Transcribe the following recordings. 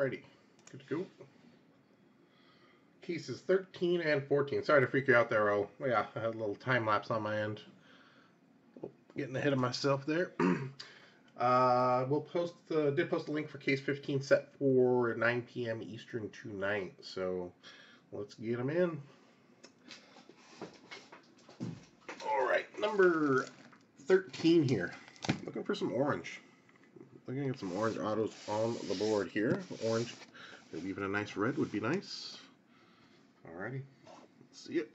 Alrighty, good to go. Cases 13 and 14. Sorry to freak you out there, Oh, Yeah, I had a little time lapse on my end. Oh, getting ahead of myself there. uh, we'll post the did post a link for case 15 set for 9 p.m. Eastern tonight. So let's get them in. All right, number 13 here. Looking for some orange. Looking at some orange autos on the board here. Orange, maybe even a nice red would be nice. Alrighty, let's see it.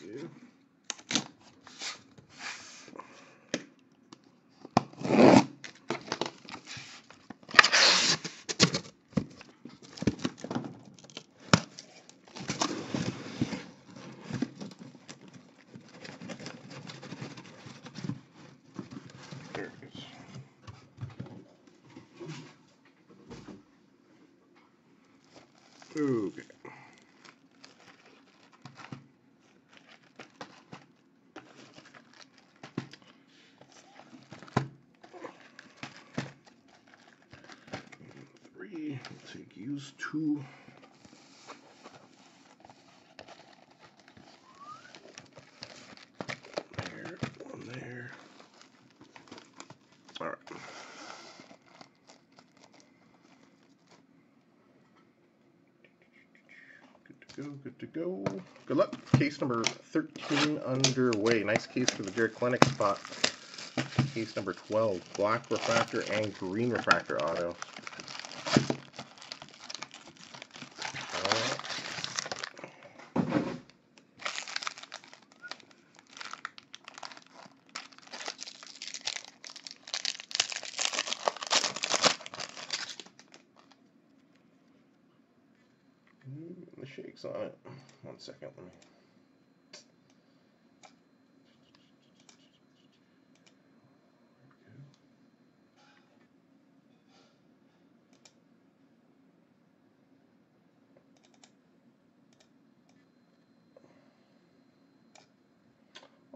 There we go. There it is. Okay. Three, we'll take use two. There, one there. All right. Good to go, good to go. Good luck. Case number 13 underway. Nice case for the Jarred Kelenic spot. Case number 12. Black refractor and green refractor auto. Alright. Mm, The shakes on it. One second, let me.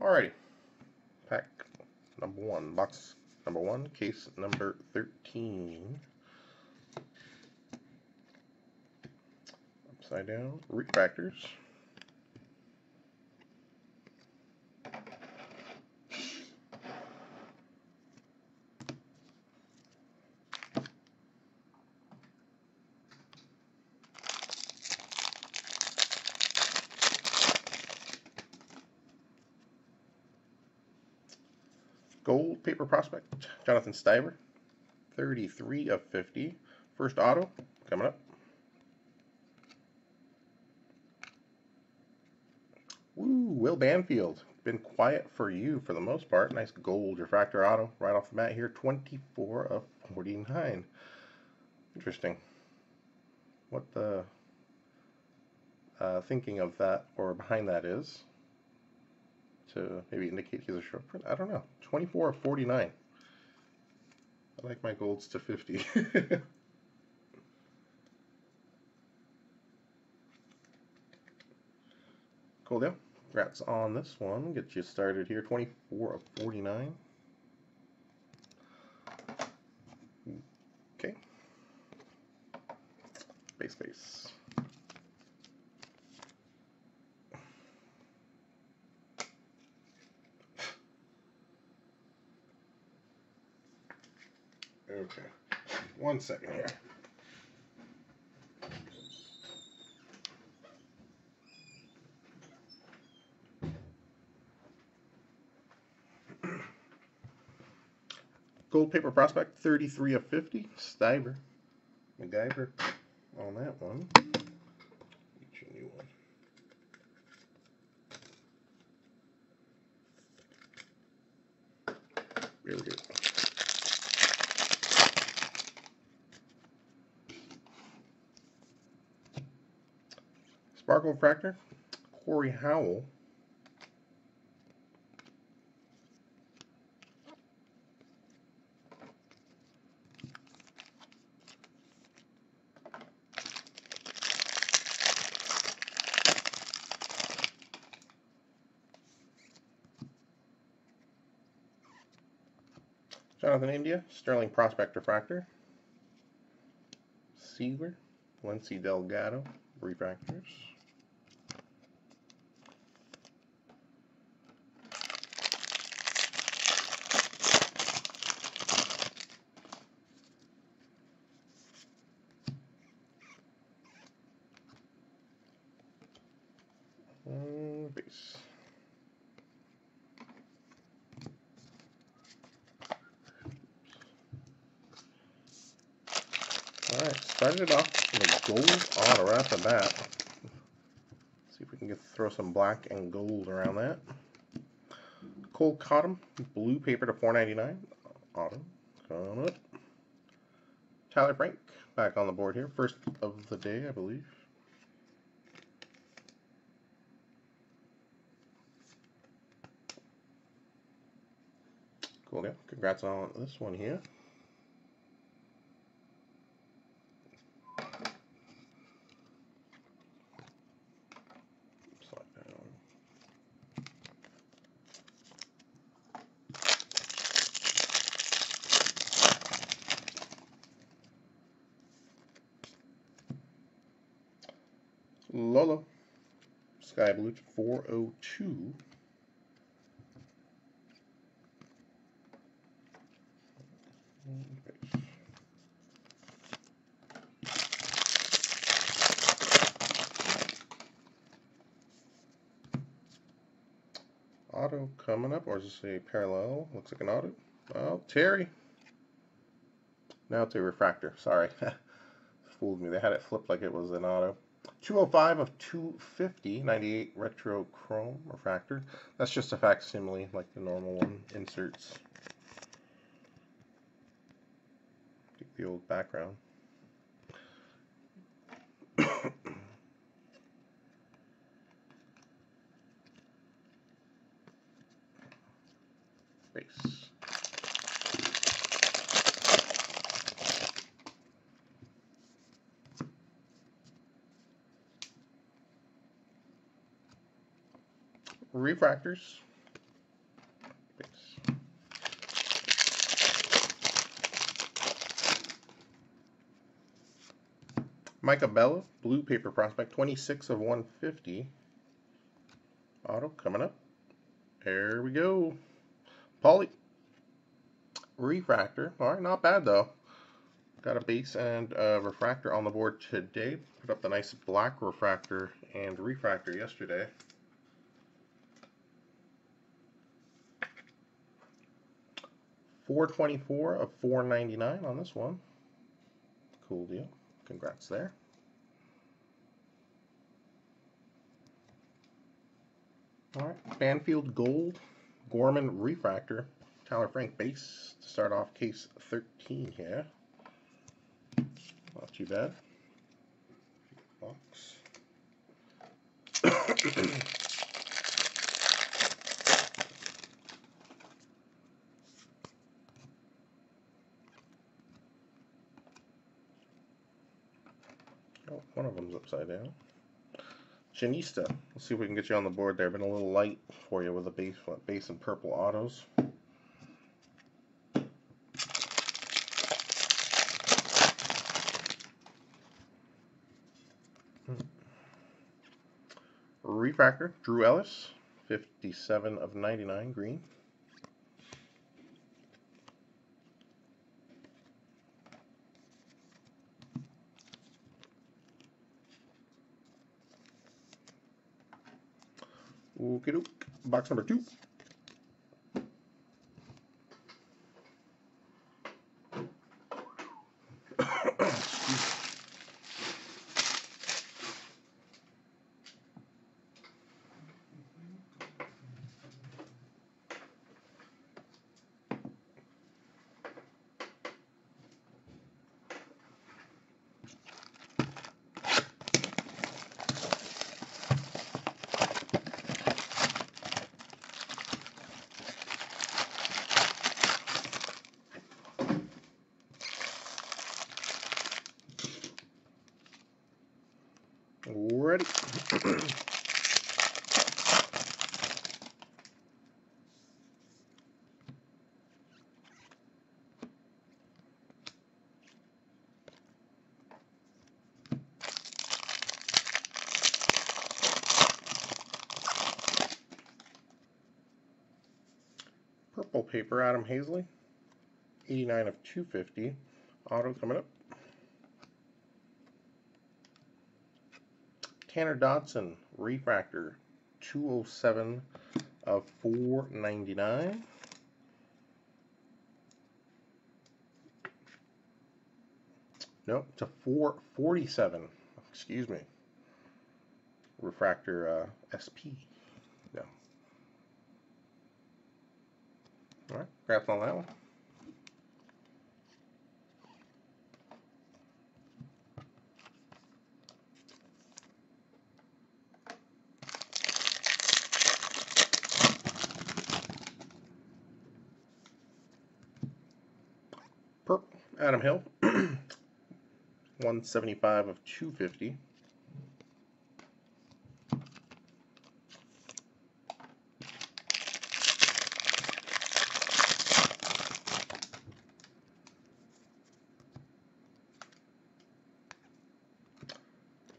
Alrighty. Pack number one, box number one, case number 13. Upside down, refractors paper prospect, Jonathan Stiever, 33 of 50. First auto coming up. Woo, Will Banfield. Been quiet for you for the most part. Nice gold refractor auto right off the bat here. 24 of 49. Interesting. What the uh, thinking of that or behind that is to maybe indicate he's a short print. I don't know. 24 of 49. I like my golds to 50. cool deal. Congrats on this one. Get you started here. 24 of 49. Okay. Base base. Okay. One second here. Gold paper prospect, 33 of 50. Stiever. MacGyver on that one. Each a new one. There we go. Marco Fractor, Corey Howell, Jonathan India, Sterling Prospect Refractor, Seaver, Lindsey Delgado, Refractors. Throw some black and gold around that. Cole Cottom, blue paper to 4.99. Auto, coming up. Tyler Frank, back on the board here. First of the day, I believe. Cool, yeah. Congrats on this one here. Lolo, Sky Blue 402. Auto coming up, or is this a parallel? Looks like an auto. Oh, Terry. Now it's a refractor. Sorry. Fooled me. They had it flipped like it was an auto. 205 of 250, 98 retro chrome refractor. That's just a facsimile like the normal one inserts. the old background. Base. Refractors. Micah Bello, blue paper prospect, 26 of 150. Auto coming up. There we go. Poly. Refractor. All right, not bad though. Got a base and a refractor on the board today. Put up the nice black refractor and refractor yesterday. Four twenty-four of four ninety-nine on this one. Cool deal. Congrats there. All right, Banfield Gold, Gorman Refractor, Tyler Frank base to start off case 13 here. Not too bad. Box. Oh, one of them's upside down. Janista. Let's see if we can get you on the board there. Been a little light for you with the base, base and purple autos. Hmm. Refractor, Drew Ellis, 57 of 99, green. Okay, box number two. Ready. Paper, Adam Hazley. 89 of 250. Auto coming up. Tanner Dodson, refractor, 207 of 499. Nope, to 447. Excuse me. Refractor uh, SP. Yeah. All right, grab on that one. Purple, Adam Hill, 175 of 250.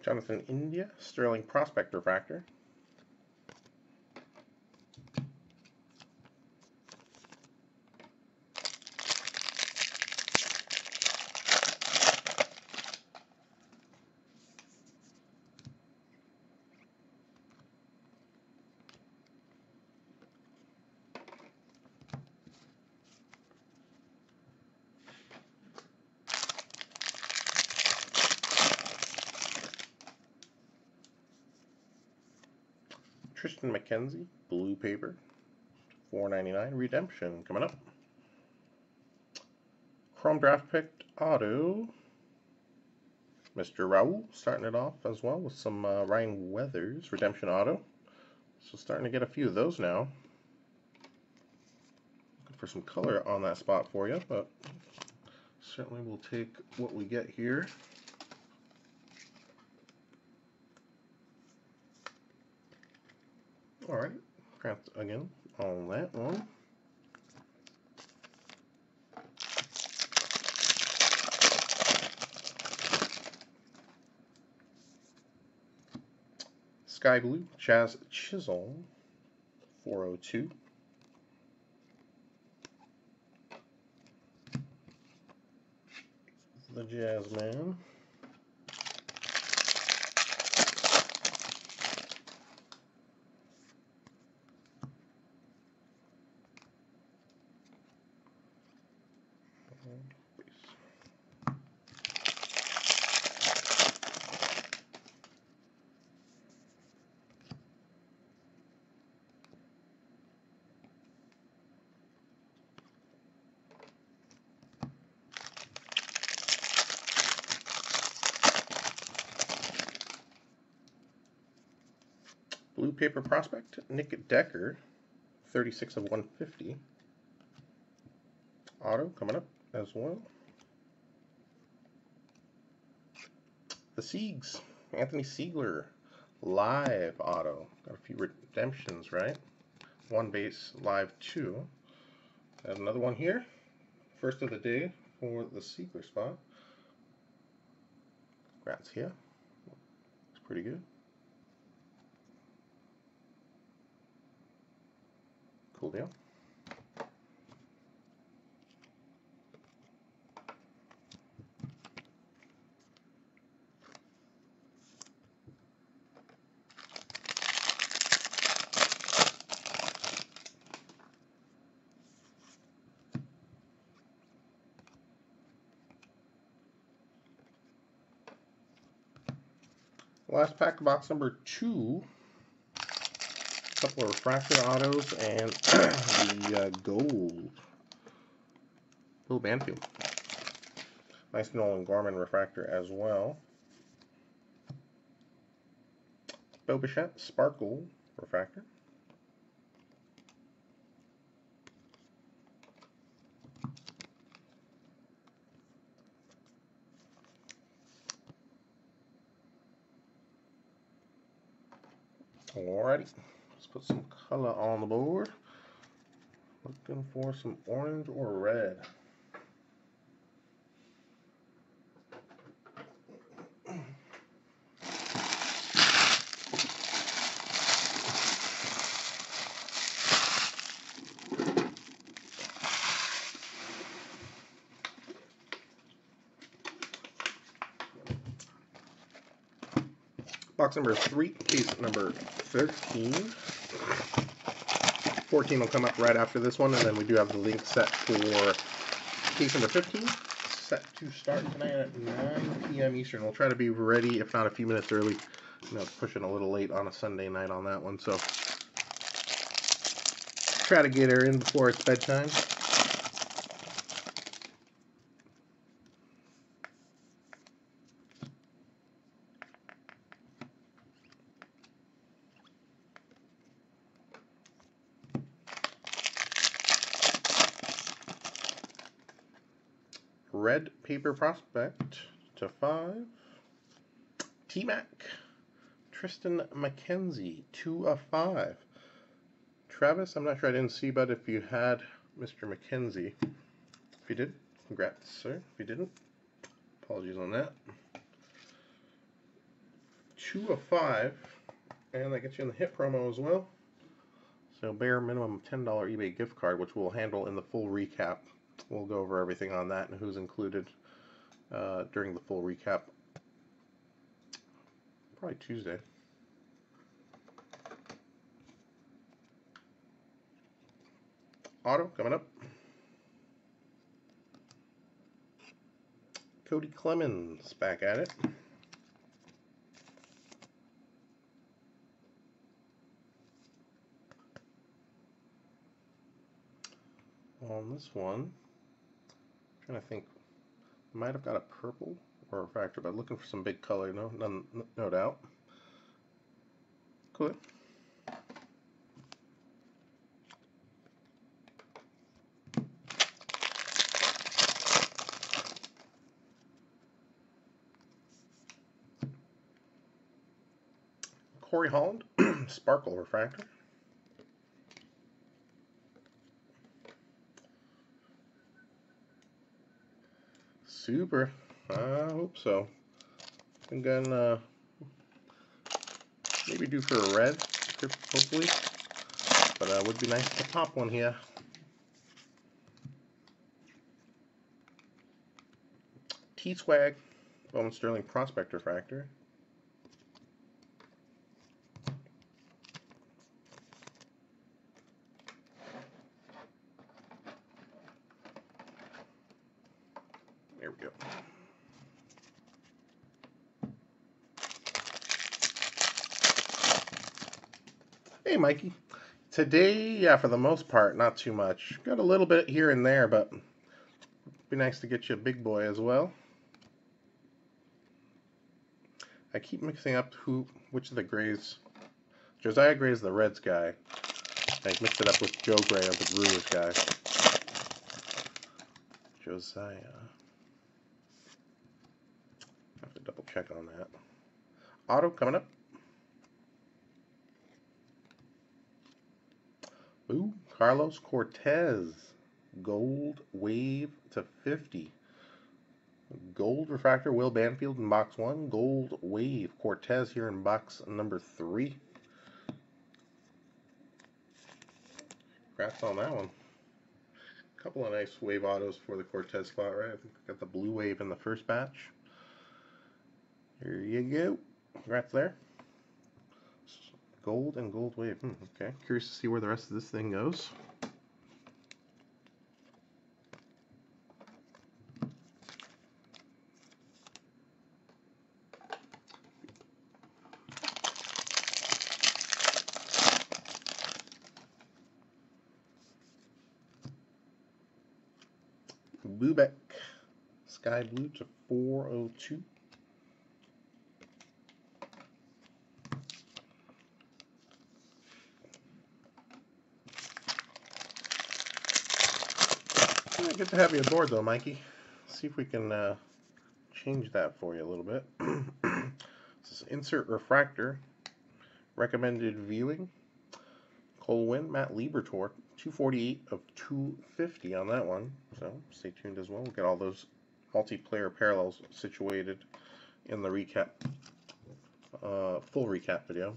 Jonathan India, Sterling Prospect Refractor. Triston McKenzie, blue paper, 4.99. Redemption coming up. Chrome draft picked auto. Mr. Raul starting it off as well with some uh, Ryan Weathers redemption auto. So starting to get a few of those now. Looking for some color on that spot for you, but certainly we'll take what we get here. All right, craft again on that one. Sky Blue, Chaz Chisel, 402. The Jazz Man. Blue Paper Prospect, Nick Decker, 36 of 150. Auto coming up as well. The Siegs, Anthony Seigler, live auto. Got a few redemptions, right? One base, live two. And another one here. First of the day for the Seigler spot. Congrats here. It's pretty good. Cool deal. Last pack, box number two. Couple of refractor autos and the uh, gold. Will Banfield. Nice Nolan Gorman refractor as well. Bo Bichette Sparkle refractor. Alrighty, put some color on the board. Looking for some orange or red. box number three, case number 13. 14 will come up right after this one, and then we do have the link set for case number 15, set to start tonight at 9 p.m. Eastern. We'll try to be ready, if not a few minutes early. You know, pushing a little late on a Sunday night on that one, so try to get her in before it's bedtime. Prospect to five. T Mac. Triston McKenzie, two of five. Travis, I'm not sure I didn't see, but if you had Mr. McKenzie, if you did, congrats, sir. If you didn't, apologies on that. Two of five, and that gets you in the hit promo as well. So bare minimum $10 eBay gift card, which we'll handle in the full recap we'll go over everything on that and who's included uh, during the full recap. Probably Tuesday. Auto coming up. Cody Clemens back at it. On this one, trying to think. Might have got a purple or a refractor, but looking for some big color. No, none, no doubt. Cool. Corey Holland, Sparkle Refractor. Super. I hope so. I'm gonna maybe do for a red, hopefully. But uh, would be nice to pop one here. T-Swag, Bowman Sterling Prospect Refractor. There we go. Hey, Mikey. Today, yeah, for the most part, not too much. Got a little bit here and there, but be nice to get you a big boy as well. I keep mixing up who, which of the Grays. Josiah Gray is the Reds guy. I mixed it up with Joe Gray of the Brewers guy. Josiah. I have to double check on that. Auto coming up. Ooh, Carlos Cortes. Gold wave to 50. Gold refractor, Will Banfield in box one. Gold wave, Cortes here in box number three. Congrats on that one. A Couple of nice wave autos for the Cortes spot, right? I think got the blue wave in the first batch. Here you go. Congrats there. Gold and gold wave. Hmm, okay. Curious to see where the rest of this thing goes. Bubeck, Sky Blue to 402. Yeah, good to have you aboard though, Mikey. see if we can uh, change that for you a little bit. is insert refractor. Recommended viewing. Cole Winn, Matt Liberatore, 248 of 250 on that one. So stay tuned as well. We'll get all those multiplayer parallels situated in the recap, uh, full recap video.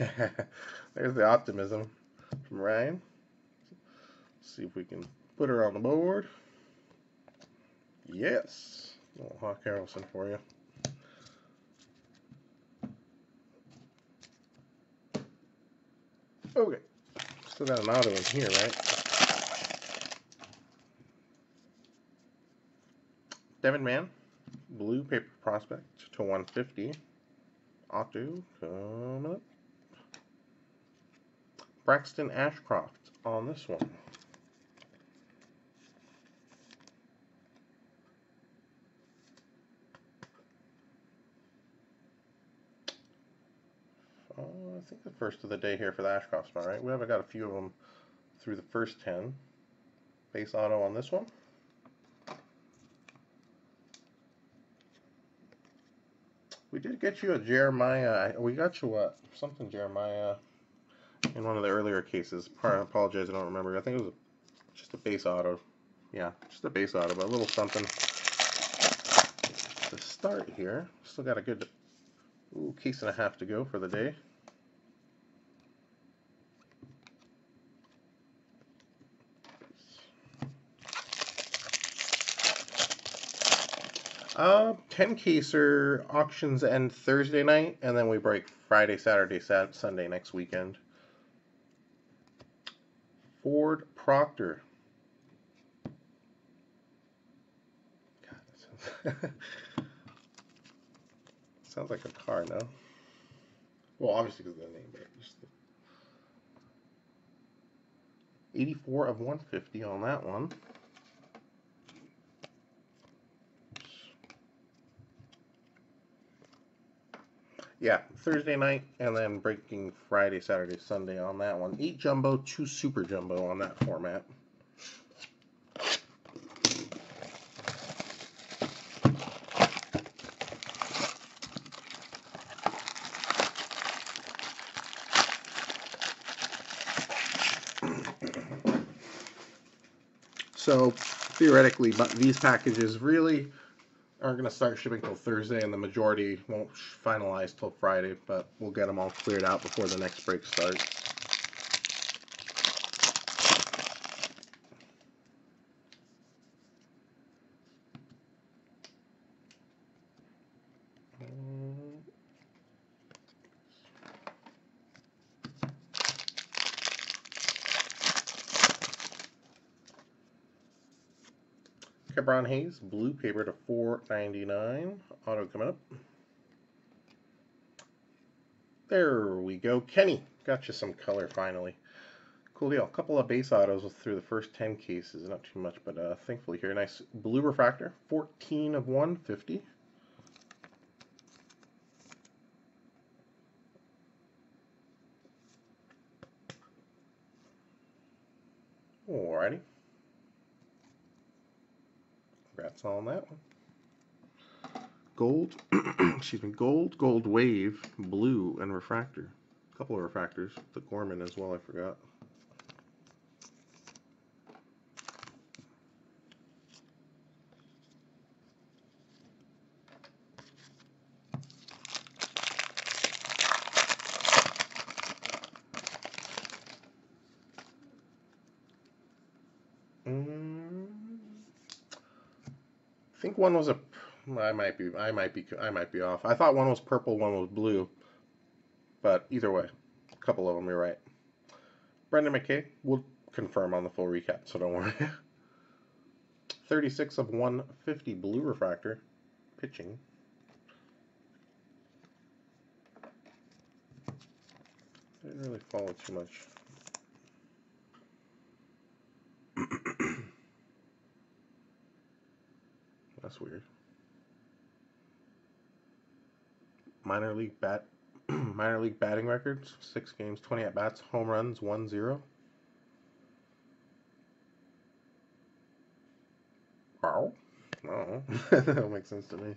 There's the optimism from Ryan. Let's see if we can put her on the board. Yes. Little Hawk Harrelson for you. Okay. Still got an auto in here, right? Devin Mann, blue paper prospect to 150. Auto coming up. Braxton Ashcraft on this one. Uh, I think the first of the day here for the Ashcraft spot, right? We haven't got a few of them through the first 10. Base auto on this one. We did get you a Jeremiah. We got you what? Something Jeremiah in one of the earlier cases. I apologize, I don't remember. I think it was just a base auto. Yeah, just a base auto, but a little something to start here. Still got a good ooh, case and a half to go for the day. Uh, 10 caser auctions end Thursday night, and then we break Friday, Saturday, Sat Sunday next weekend. Ford Proctor. God, sounds, sounds, like a car, no? Well, obviously because of the name, but just the 84 of 150 on that one. Yeah, Thursday night, and then breaking Friday, Saturday, Sunday on that one. Eight jumbo, two super jumbo on that format. So theoretically, but these packages really aren't going to start shipping till Thursday, and the majority won't finalize till Friday, but we'll get them all cleared out before the next break starts. Ke'Bryan Hayes, blue paper to 4.99. Auto coming up. There we go. Kenny, got you some color finally. Cool deal. A couple of base autos through the first 10 cases. Not too much, but uh, thankfully here. Nice blue refractor. 14 of 150. Alrighty. Congrats on that one. Gold, excuse me, gold, gold wave, blue, and refractor. A couple of refractors. The Gorman as well, I forgot. I think one was a. I might be. I might be. I might be off. I thought one was purple, one was blue. But either way, a couple of them. You're right. Brendan McKay. We'll confirm on the full recap, so don't worry. 36 of 150 blue refractor pitching. Didn't really follow too much. That's weird. Minor league bat minor league batting records, six games, 20 at bats, home runs, 1 0. Wow. Oh, that makes sense to me.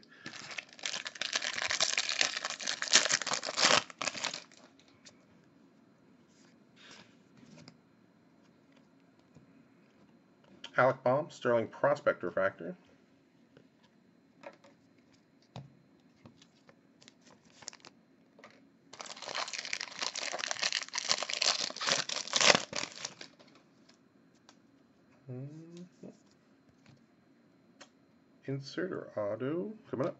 Alec Bohm, Sterling Prospect Refractor. Insert or auto coming up.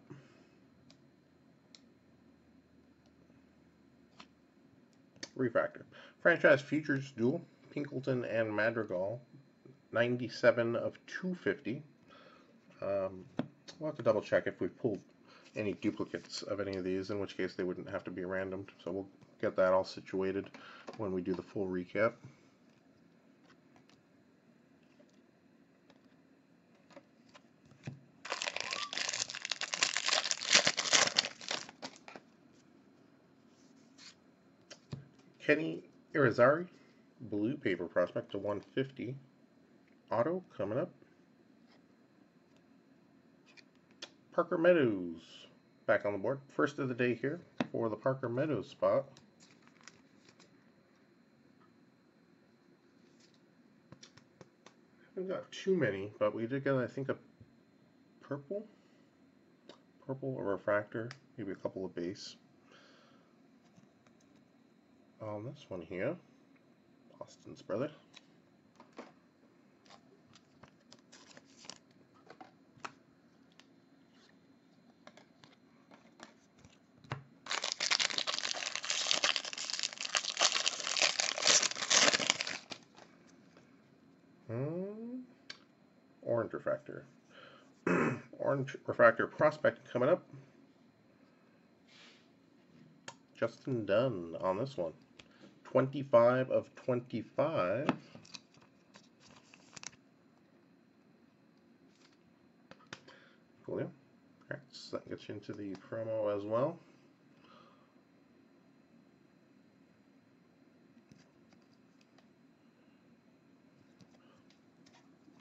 Refractor. Franchise Futures Duel, Pinkleton and Madrigal, 97 of 250. Um, we'll have to double check if we've pulled any duplicates of any of these, in which case they wouldn't have to be random. So we'll get that all situated when we do the full recap. Kenny Irizarry, blue paper prospect to 150. Auto coming up. Parker Meadows back on the board. First of the day here for the Parker Meadows spot. Haven't got too many, but we did get, I think, a purple. Purple, or a refractor, maybe a couple of base on this one here. Austin's brother. Hmm. Orange refractor. Orange refractor prospect coming up. Justin Dunn on this one. 25 of 25. Coolio. Alright, so that gets you into the promo as well.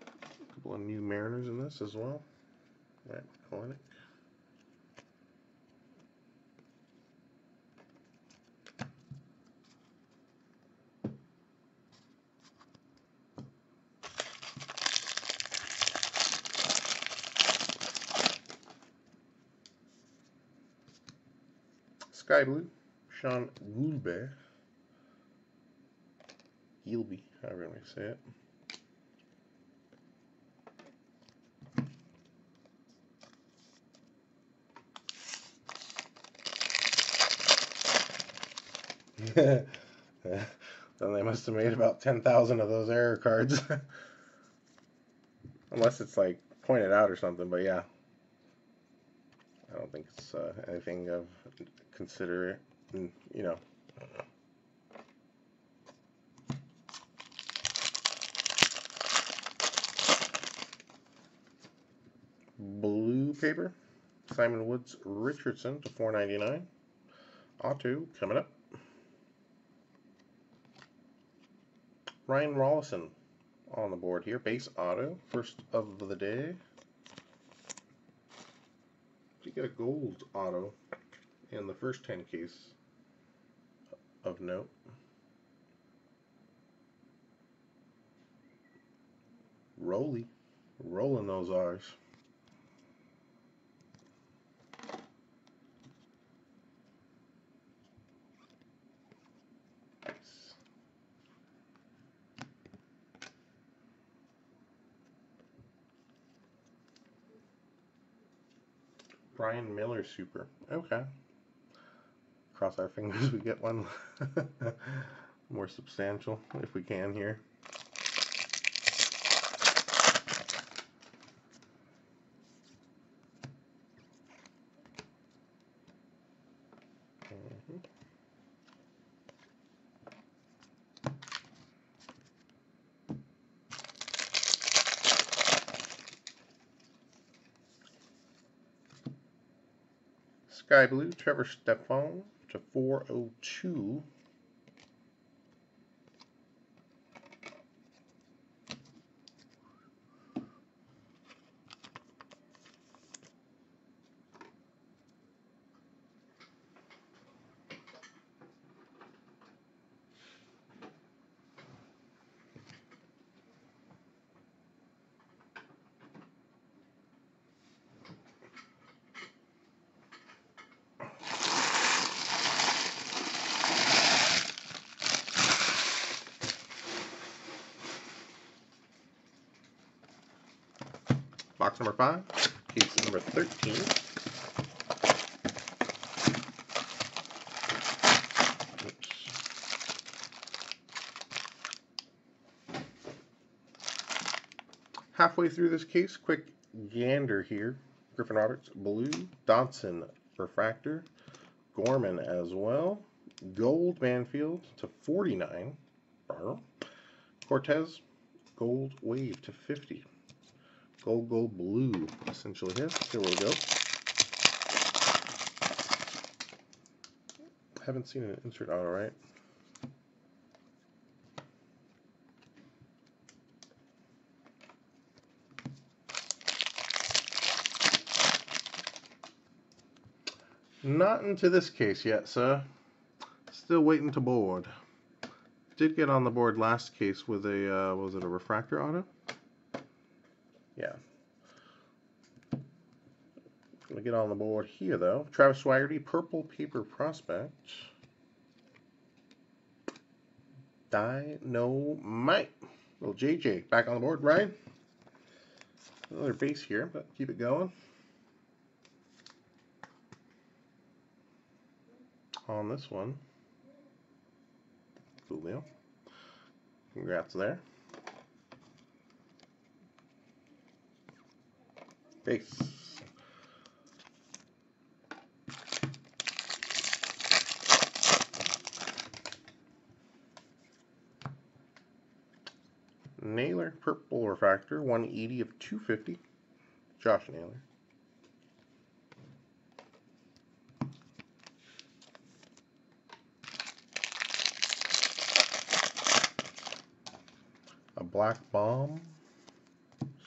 A couple of new Mariners in this as well. Right, Kelenic. Sky Blue, Sean Guilbe, Gilby, however you say it. then they must have made about 10,000 of those error cards. Unless it's like pointed out or something, but yeah. I don't think it's uh, anything of consider, it, you know. Blue paper, Simeon Woods Richardson to 4.99. Auto coming up. Ryan Rolison on the board here. Base auto, first of the day. You get a gold auto in the first 10 case of note. Roly, rolling those R's. Brian Miller Super. Okay cross our fingers we get one more substantial if we can here. Sky Blue, Trevor Stephan, to 402. Box number five. Case number 13. Oops. Through this case, quick gander here. Griffin Roberts, blue. Dodson, refractor. Gorman as well. Gold Banfield to 49. Cortes, gold wave to 50. Gold, gold, blue, essentially his. Here we go. Haven't seen an insert auto, right? Not into this case yet, sir. Still waiting to board. Did get on the board last case with a, uh, was it a refractor auto? Yeah. Gonna get on the board here though. Travis Swaggerty, Purple Paper Prospect. Dynamite. Little JJ back on the board, Ryan. Another base here, but keep it going. On this one. Julio. Congrats there. Base. Naylor, purple refractor, 180 of 250. Josh Naylor. Black bomb,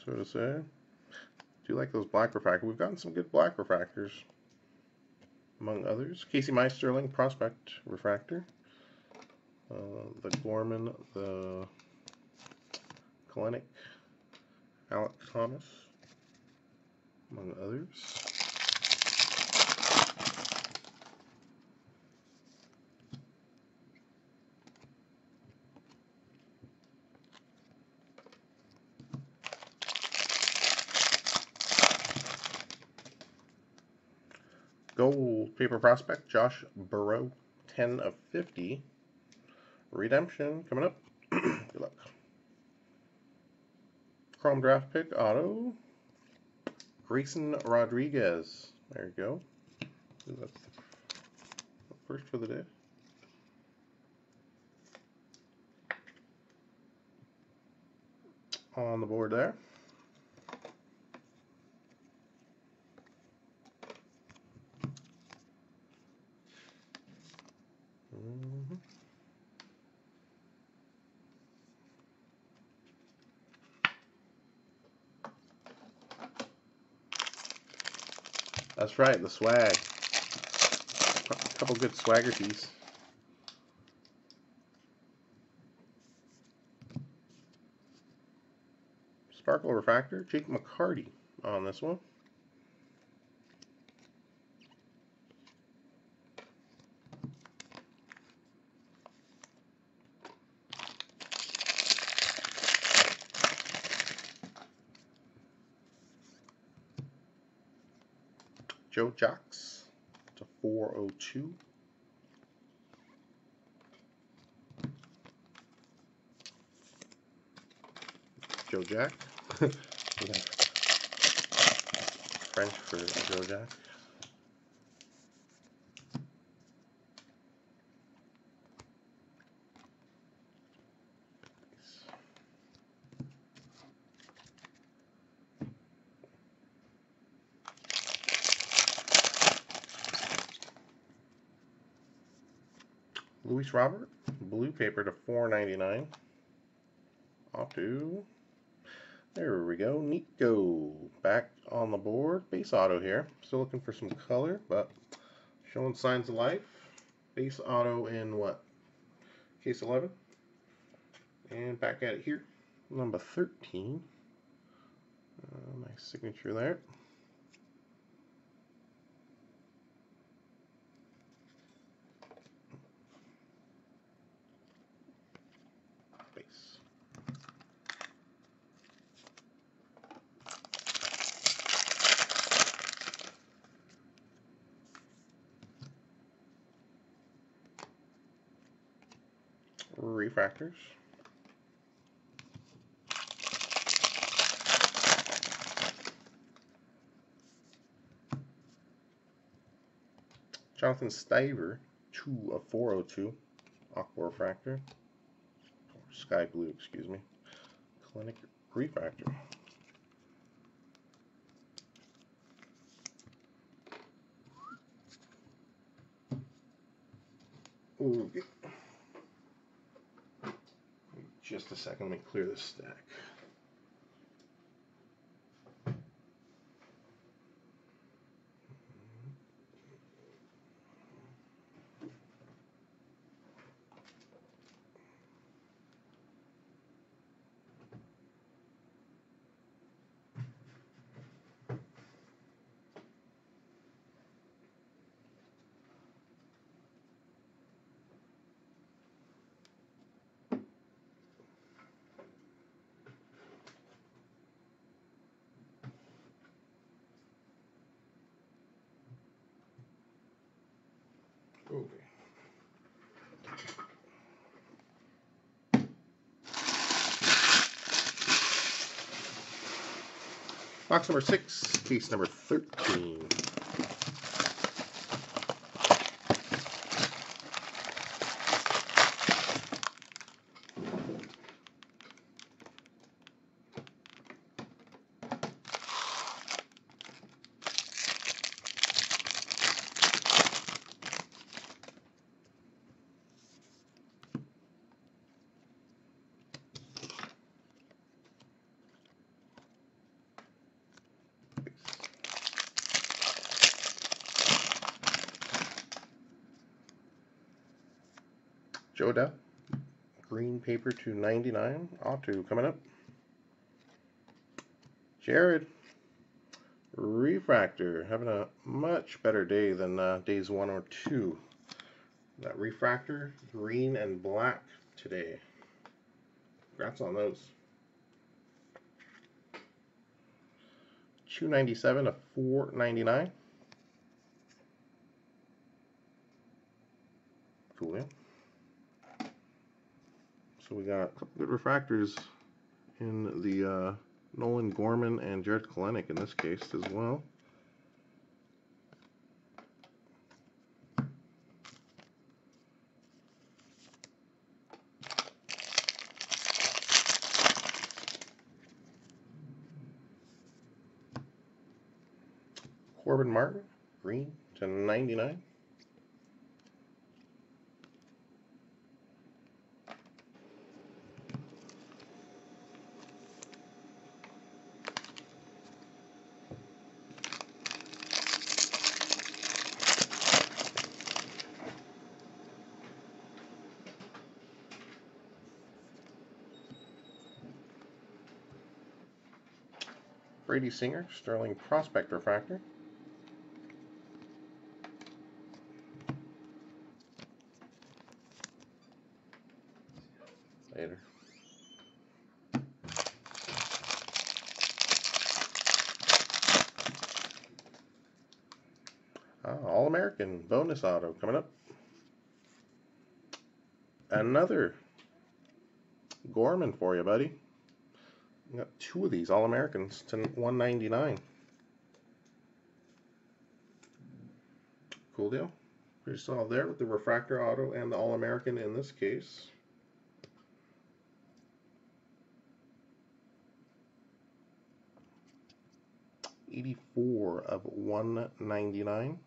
so to say. Do you like those black refractors? We've gotten some good black refractors, among others. Casey Mize Sterling Prospect Refractor. Uh, the Gorman, the Kelenic, Alek Thomas, among others. Gold Paper Prospect, Josh Breaux, 10 of 50. Redemption coming up. Good luck. Chrome Draft Pick, Auto. Grayson Rodriguez. There you go. That's first for the day. On the board there. Mm-hmm. That's right, the swag. A couple good swagger tees. Sparkle Refractor, Jake McCarthy on this one. Joe Jocks to 402. Joe Jack. French for Joe Jack. Robert, blue paper to 4.99. Off to there we go. Nico back on the board. Base auto here. Still looking for some color, but showing signs of life. Base auto in what? Case 11. And back at it here. Number 13. Uh, nice signature there. Jonathan Stiever, 2 of 402, Aqua Refractor. Sky Blue, excuse me. Kelenic Refractor. Ooh. Just a second, let me clear this stack. Okay. Box number six, case number 13. Joda, green paper to 99, auto coming up. Jarred, refractor, having a much better day than uh, days one or two. That refractor, green and black today. Congrats on those. 297 of 499. Cool, yeah. So we got good refractors in the uh, Nolan Gorman and Jarred Kelenic in this case as well. Corbin Martin, green to 99. Brady Singer, Sterling Prospect Refractor. Later. Ah, All-American bonus auto coming up. Another Gorman for you, buddy. Got two of these All-Americans to 199. Cool deal. Pretty solid there with the refractor auto and the All-American in this case. Eighty-four of one ninety-nine.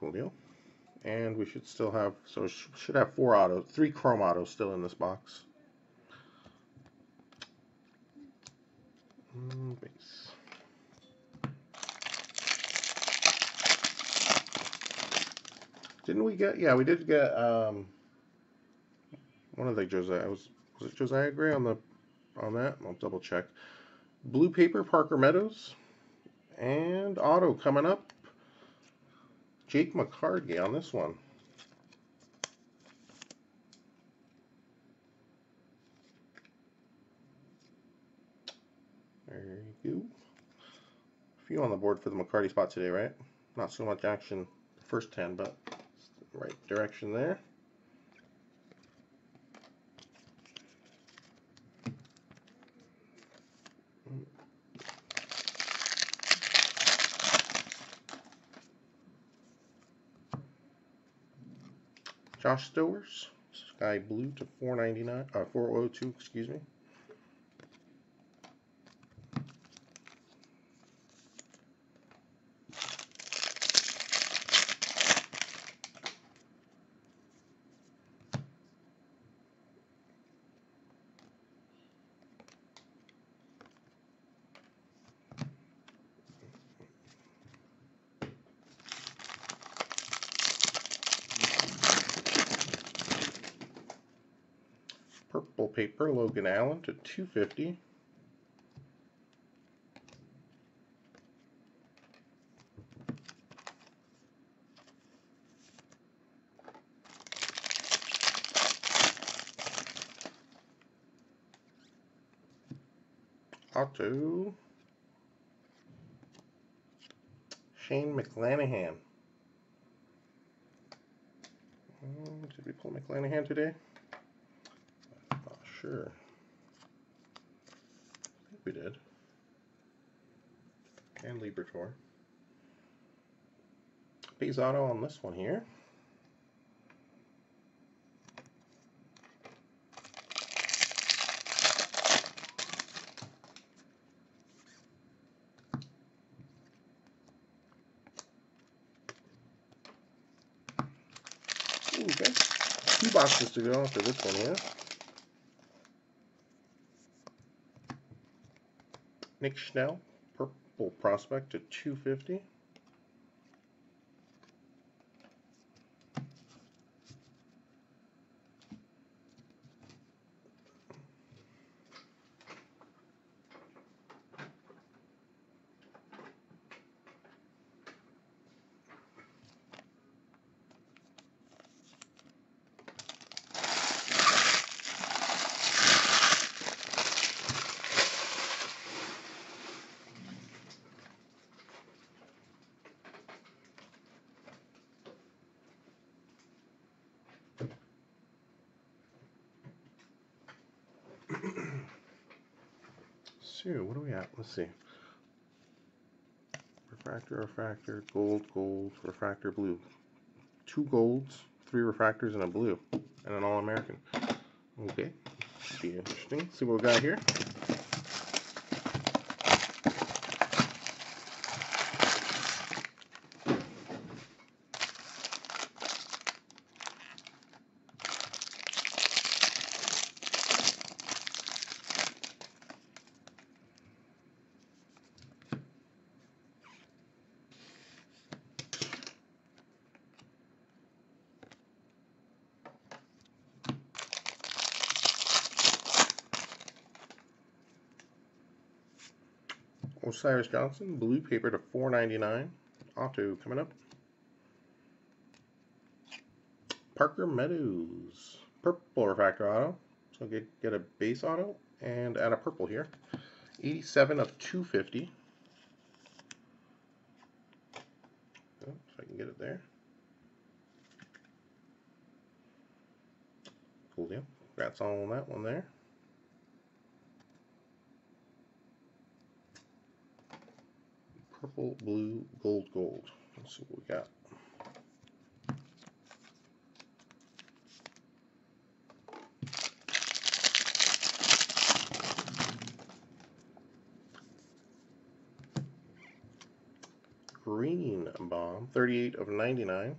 Cool deal. And we should still have, so should have four autos, three chrome autos still in this box. Mm, base. Didn't we get, yeah, we did get, um, one of the Josiah, was, was it Josiah Gray on the, on that? I'll double check. Blue paper, Parker Meadows. And auto coming up. Jake McCarthy on this one. There you go. A few on the board for the McCarthy spot today, right? Not so much action the first 10, but right direction there. Josh Stowers, Sky Blue to 499, uh, 402, excuse me. Purple paper, Logan Allen to 250. Auto. Shane McClanahan. Did we pull McClanahan today? Not sure. I think we did. And Liberatore. Auto on this one here. Ooh, okay. Two boxes to go after this one here. Nick Schnell, purple prospect to 250. So, what do we at? Let's see. Refractor, refractor, gold, gold, refractor, blue. Two golds, three refractors, and a blue. And an All-American. Okay. Be interesting. See what we got here. Osiris Johnson, blue paper to 4.99. Auto coming up. Parker Meadows, purple refractor auto. So get get a base auto and add a purple here. 87 of 250. Oh, if I can get it there. Cool deal. Congrats on that one there. Purple, blue, gold, gold. Let's see what we got. Green bomb, 38 of 99.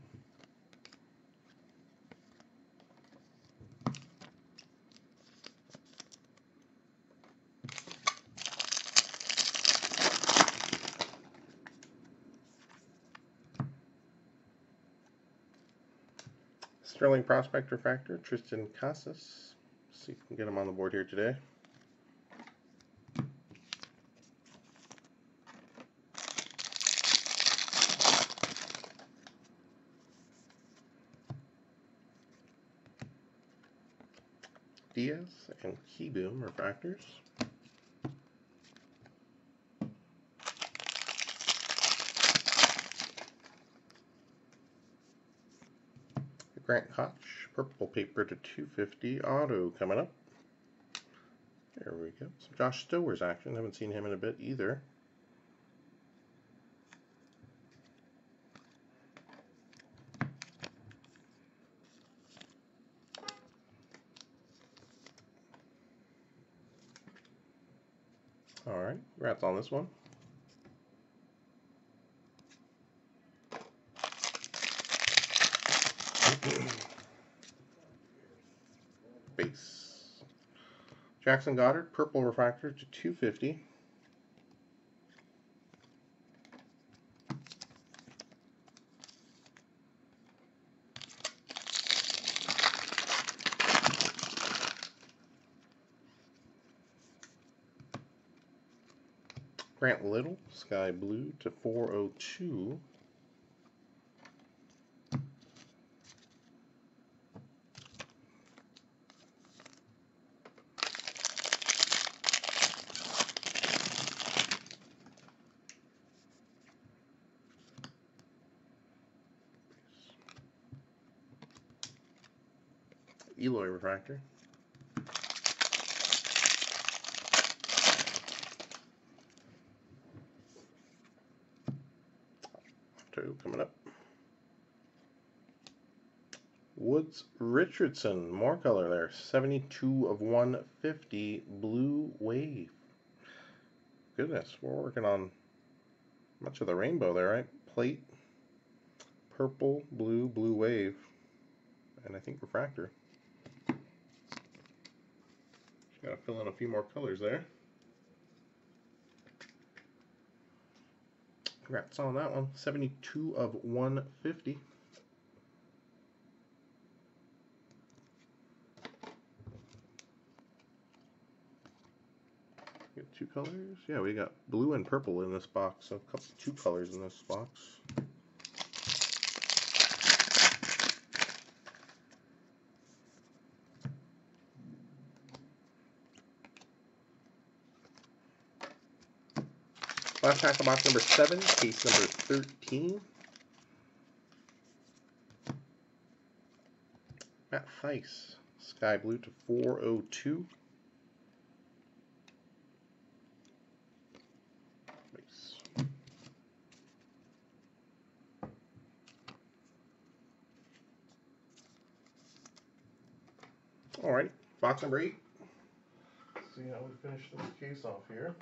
Sterling Prospect Refractor, Triston Casas. See if we can get him on the board here today. Diaz and Kieboom Refractors. Grant Koch, purple paper to 250 auto coming up. There we go. Some Josh Stowers action. Haven't seen him in a bit either. All right, congrats on this one. Base. Jackson Goddard, purple refractor to 250. Grant Little, Sky Blue to 402. Eloy refractor. Two coming up. Woods Richardson, more color there. 72 of 150, blue wave. Goodness, we're working on much of the rainbow there, right? Plate, purple, blue, blue wave, and I think refractor. Got to fill in a few more colors there. Congrats on that one. 72 of 150. Get two colors. Yeah, we got blue and purple in this box. So two colors in this box. Last tackle box number seven, case number 13. Matt Thaiss, Sky Blue to 402. All right, box number eight. See how we finish this case off here.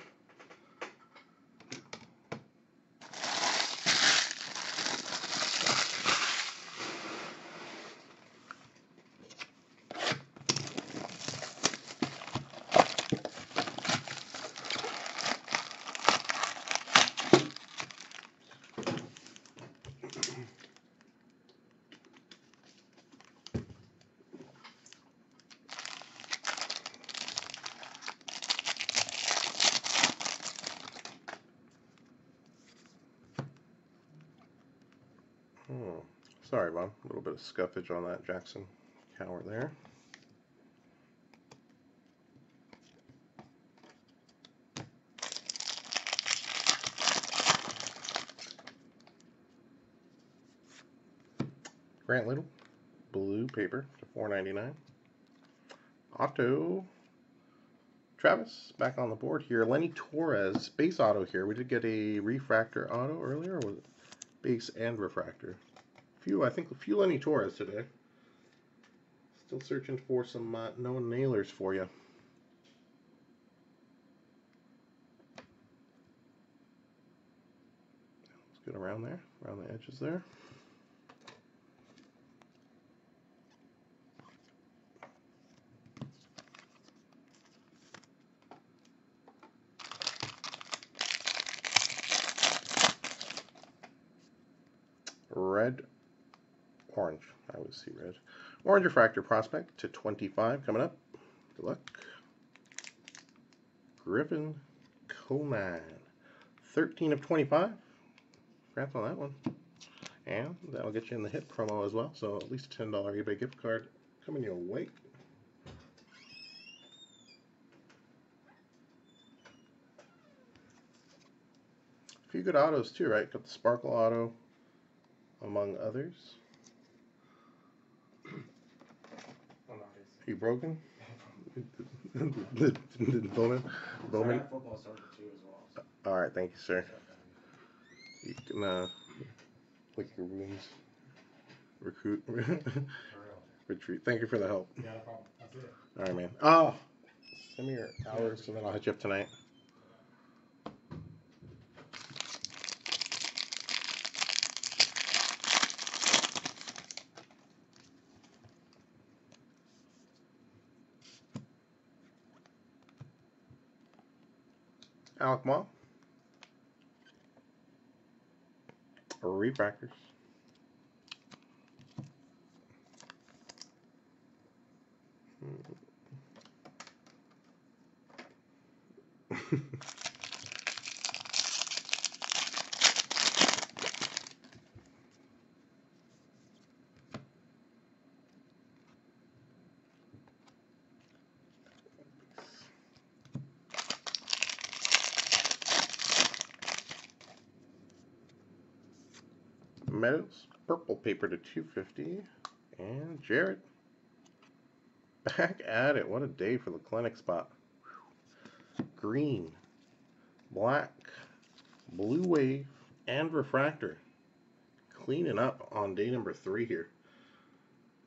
Hmm. Sorry, Bob. A little bit of scuffage on that Jackson Kowar there. Grant Little, blue paper to 4.99. Auto. Travis back on the board here. Lenny Torres, base auto here. We did get a refractor auto earlier. was it base and refractor? Few, I think, a few Lenny Torres today. Still searching for some uh, known nailers for you. Let's get around there, around the edges there. red, orange. I always see red. Orange refractor prospect to 25 coming up. Good luck. Griffin Conine. 13 of 25. Congrats on that one. And that'll get you in the hit promo as well. So at least a $10 eBay gift card coming your way. A few good autos too, right? Got the Sparkle auto, among others. You broken? Bowman? Bowman? football too as well. So. All right, thank you, sir. You can uh, lick your wounds. Recruit. For real. Retreat. Thank you for the help. Yeah, no problem. That's it. All right, man. Oh, send me your hours and then I'll hit you up tonight. Alec Mall. Refractors. Meadows, purple paper to 250. And Jarred. Back at it. What a day for the Kelenic spot. Green, black, blue wave, and refractor. Cleaning up on day number three here.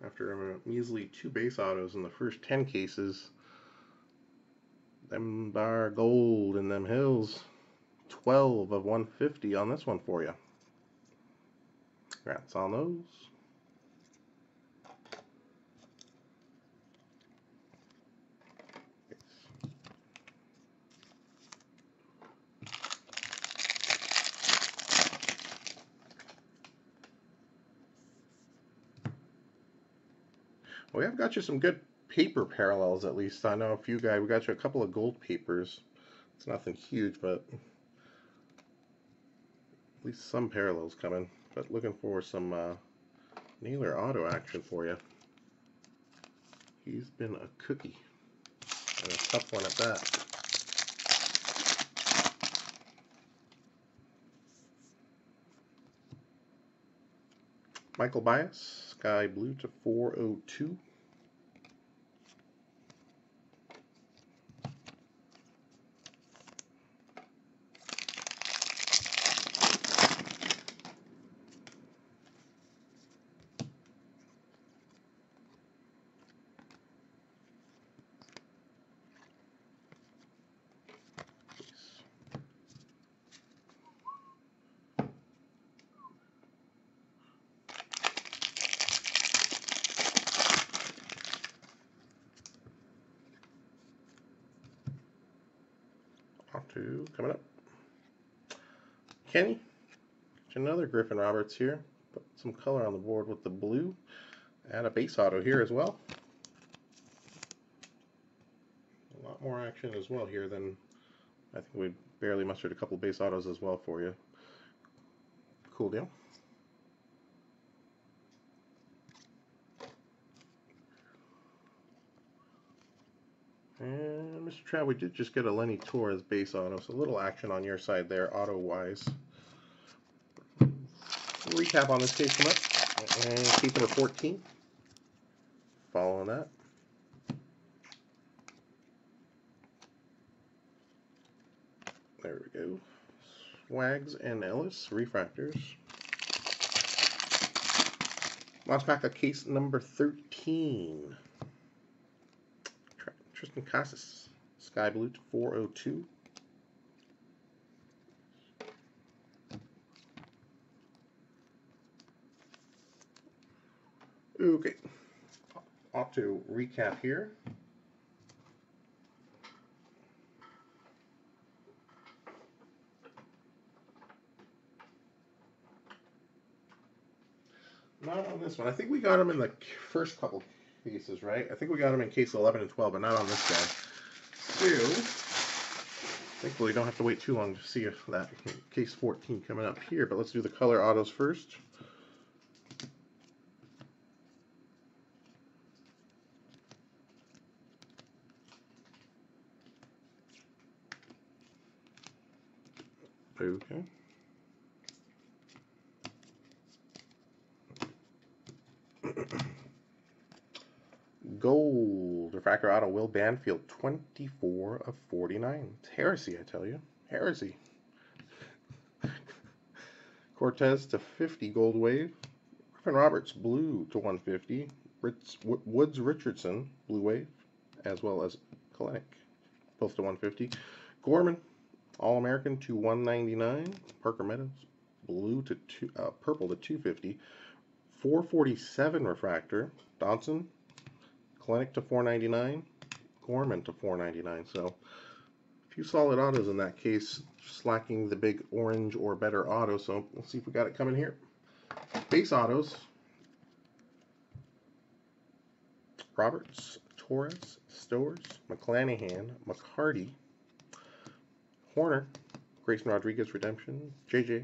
After a measly two base autos in the first 10 cases. Them bar gold in them hills. 12 of 150 on this one for you. Congrats on those. We have got you some good paper parallels at least. I know a few guys. We got you a couple of gold papers. It's nothing huge, but at least some parallels coming. But looking for some uh, Naylor auto action for you. He's been a cookie. And a tough one at that. Michael Bias, Sky Blue to 402. Off to coming up. Kenny, another Roberts here. Put some color on the board with the blue. Add a base auto here as well. A lot more action as well here than I think we barely mustered a couple base autos as well for you. Cool deal. And Mr. Trav, we did just get a Lenny Torres base auto, so a little action on your side there, auto-wise. Recap on this case come up. And case number 14. Following that. There we go. Swags and Ellis, refractors. Last pack of case number 13. Triston Casas, Sky Blue 402. Okay, off to recap here. Not on this one. I think we got them in the first couple cases, right? I think we got them in case 11 and 12, but not on this guy. So, thankfully, don't have to wait too long to see if that case 14 coming up here. But let's do the color autos first. Okay. Gold. Refractor Auto Will Banfield, 24 of 49. It's heresy, I tell you. Heresy. Cortes to 50 Gold Wave. Griffin Roberts Blue to 150. Ritz, Woods Richardson Blue Wave, as well as Kelenic, both to 150. Gorman All American to 199. Parker Meadows Blue to two, uh, purple to 250. 447 refractor. Dodson Kelenic to 499. Gorman to 499. So a few solid autos in that case, slacking the big orange or better auto. So we'll see if we got it coming here. Base autos. Roberts, Torres, Stowers, McClanahan, McCarthy, Hoerner, Grayson Rodriguez Redemption, JJ,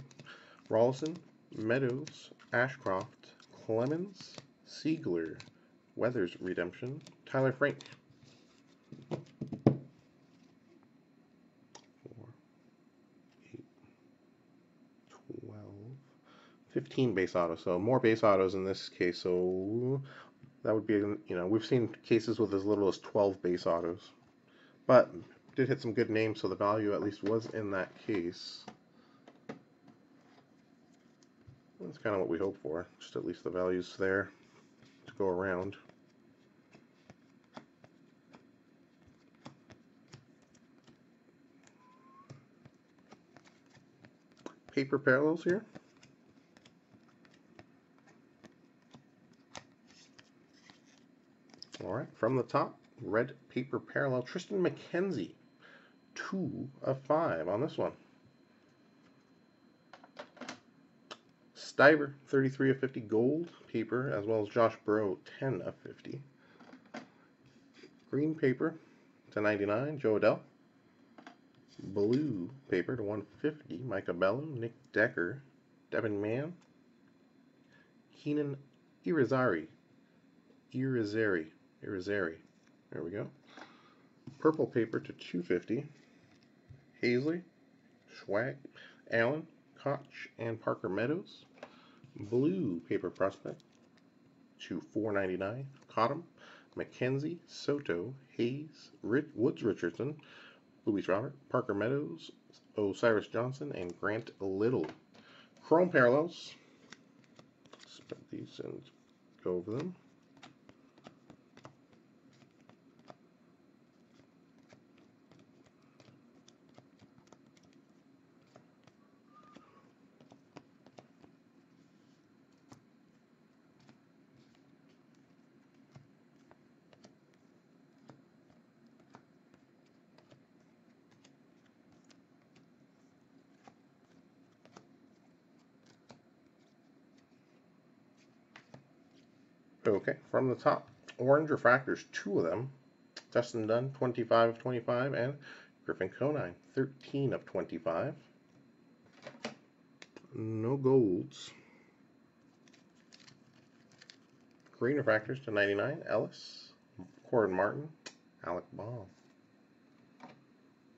Rolison, Meadows, Ashcraft, Clemens, Seigler, Weathers Redemption, Tyler Frank. Four, eight, 12, 15 base autos. So more base autos in this case. So that would be, you know, we've seen cases with as little as 12 base autos. But did hit some good names, so the value at least was in that case. That's kind of what we hope for. Just at least the values there to go around. Paper parallels here. All right, from the top, red paper parallel, Triston McKenzie, two of five on this one. Stiever, 33 of 50 gold paper, as well as Josh Breaux, 10 of 50. Green paper to 99, Jo Adell. Blue paper to 150, Micah Bello, Nick Decker, Devin Mann, Keenan Irizarry, Irizarry, Irizarry. There we go. Purple paper to 250, Hazley, Schwag, Allen, Koch, and Parker Meadows. Blue paper prospect to 4.99. Cottom, McKenzie, Soto, Hayes, Rich, Woods Richardson, Luis Robert, Parker Meadows, Osiris Johnson, and Grant Little. Chrome parallels. Split these and go over them. Okay, from the top, orange refractors, two of them. Dustin Dunn, 25 of 25, and Griffin Conine, 13 of 25. No golds. Green refractors to 99, Ellis, Corbin Martin, Alec Bohm.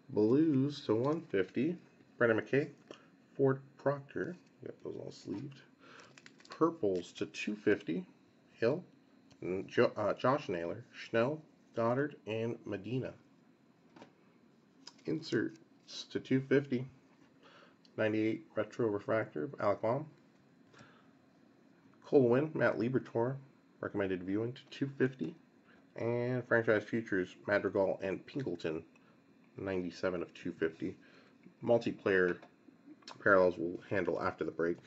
Blues to 150, Brendan McKay, Ford Proctor, got those all sleeved. Purples to 250, Hill, jo uh, Josh Naylor, Schnell, Goddard, and Medina. Inserts to 250. 98 Retro Refractor, Alec Bohm. Colwyn, Matt Liberatore, recommended viewing to 250. And Franchise Futures, Madrigal and Pinkleton, 97 of 250. Multiplayer parallels will handle after the break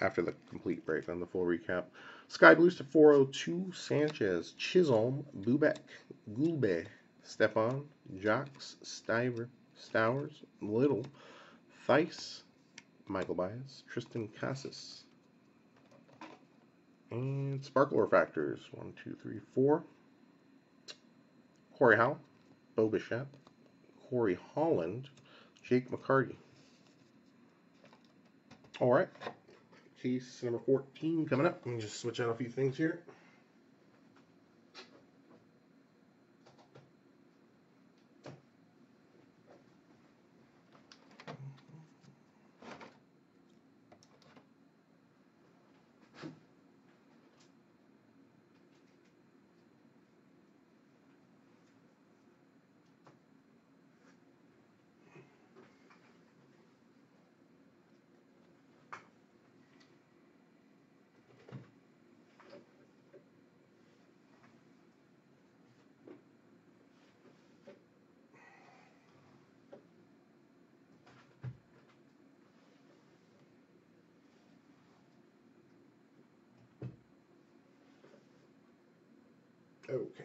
after the complete break on the full recap. Sky Blues to 402, Sanchez, Chisholm, Bubic, Guilbe, Stephan, Jocks, Stiever, Stowers, Little, Thice, Michael Bias, Triston Casas. And Sparkle Refractors, one, two, three, four. Corey Howell, Bo Bichette, Corey Holland, Jake McCarthy. All right case number 14 coming up. Let me just switch out a few things here. Okay.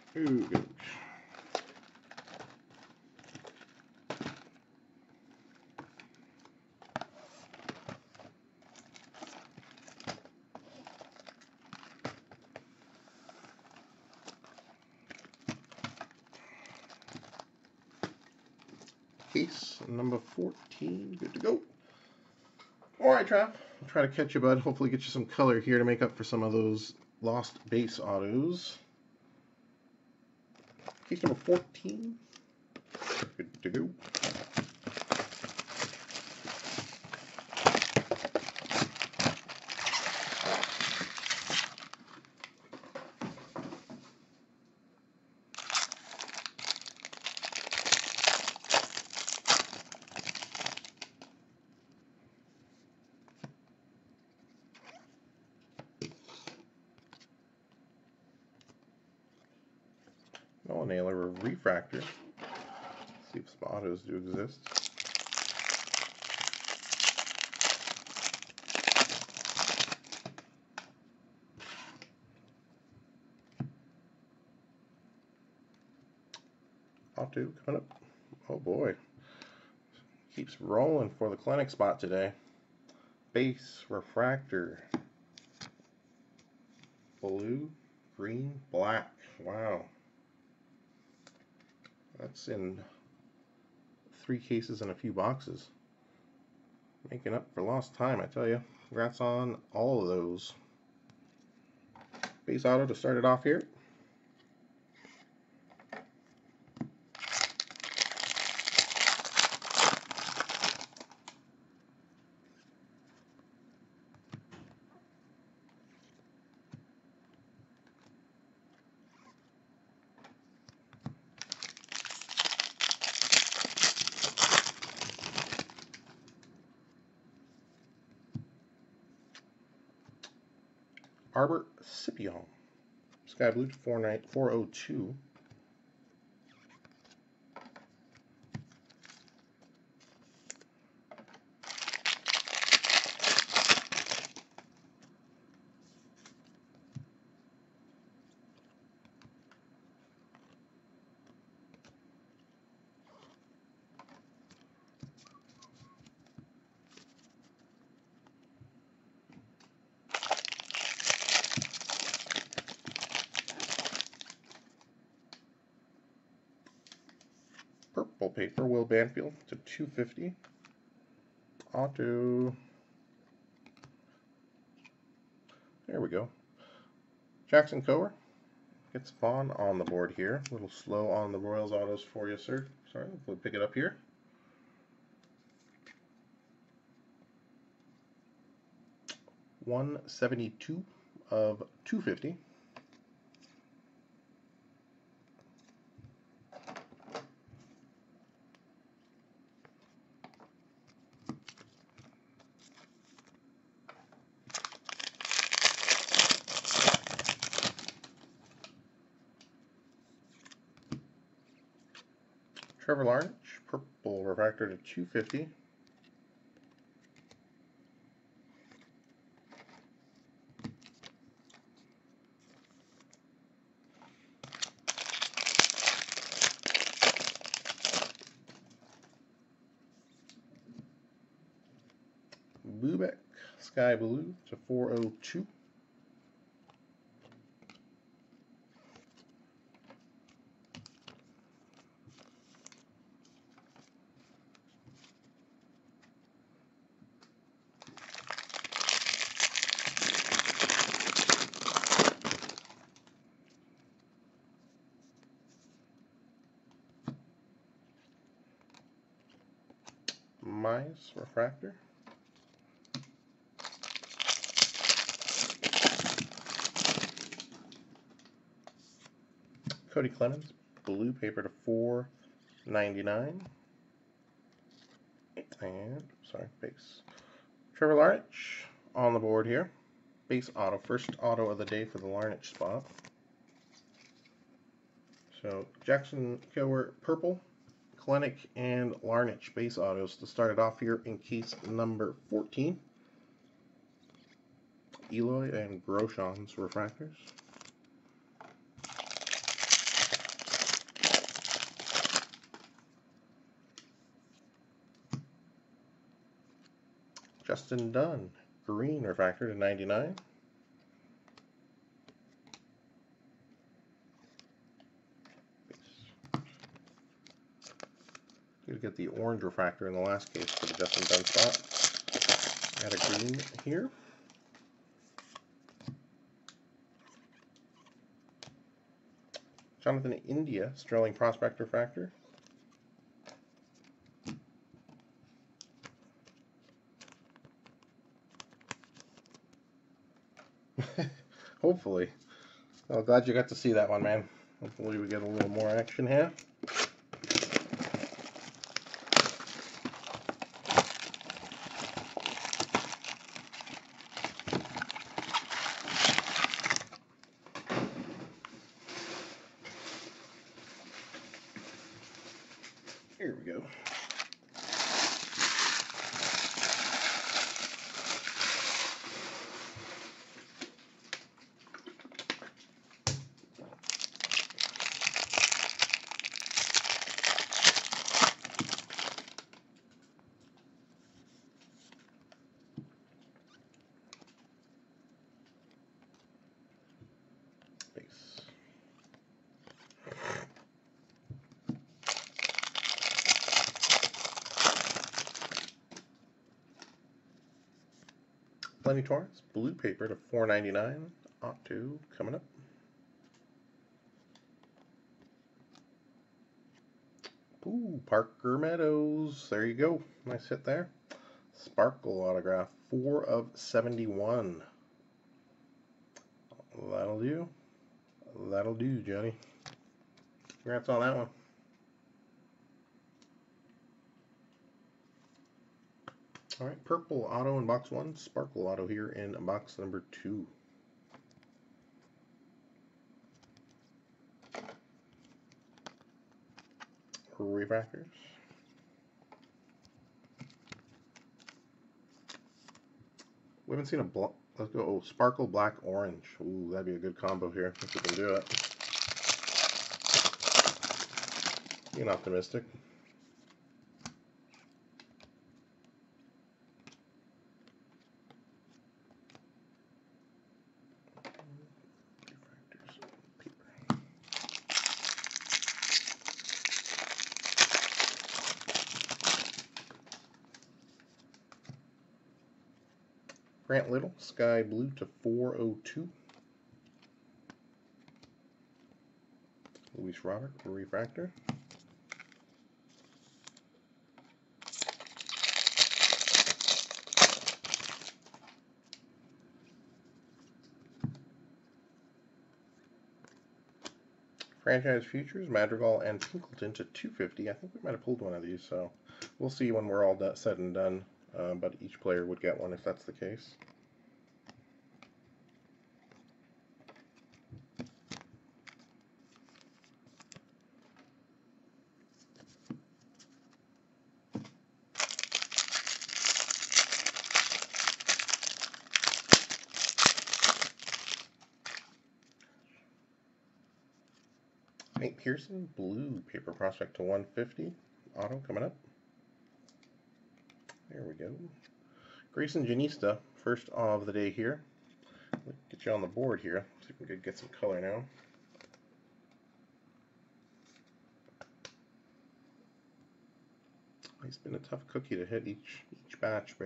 Ooh. Case number 14, good to go. All right, Trav. I'll try to catch you, bud. Hopefully, get you some color here to make up for some of those lost base autos. Case number 14. Good to go. Noah Naylor, a refractor. See if some autos do exist. Auto coming up. Oh boy. Keeps rolling for the Kelenic spot today. Base refractor. Blue, green, black. Wow. In three cases and a few boxes. Making up for lost time, I tell you. Congrats on all of those. Base auto to start it off here. Sky Blue 402. Purple paper, Will Banfield to 250. Auto. There we go. Jackson Kowar gets Vaughn on the board here. A little slow on the Royals autos for you, sir. Sorry, we'll pick it up here. One seventy two of two fifty. to 250. Bubic Sky Blue to 402. Refractor. Kody Clemens, blue paper to 499. And, sorry, base. Trevor Larnach on the board here. Base auto, first auto of the day for the Larnach spot. So, Jackson Killer purple, Kelenic and Larnach base autos to start it off here in case number 14. Eloy and Groshans refractors. Justin Dunn, green refractor to 99. Get the orange refractor in the last case for the Justin Dunn spot. Add a green here. Jonathan India, Sterling Prospect Refractor. Hopefully. Well, glad you got to see that one, man. Hopefully we get a little more action here. Here we go. Base. Torrance, blue paper to 4.99. Ought to coming up. Ooh, Parker Meadows. There you go. Nice hit there. Sparkle autograph, four of 71. That'll do. That'll do, Johnny. Congrats on that one. All right, purple auto in box one, sparkle auto here in box number two. Refractors. We haven't seen a bl let's go oh, sparkle black orange. Ooh, that'd be a good combo here if we can do it. Being optimistic. Refractors, paper. Grant Little, sky blue to 402. Luis Robert, refractor. Franchise Futures, Madrigal, and Pinkleton to 250. I think we might have pulled one of these, so we'll see when we're all said and done. Uh, but each player would get one if that's the case. Pearson, blue paper prospect to 150. Auto coming up. There we go. Greyson Jenista, First of the day here. Get you on the board here. See if we can get some color now. It's been a tough cookie to hit each each batch. We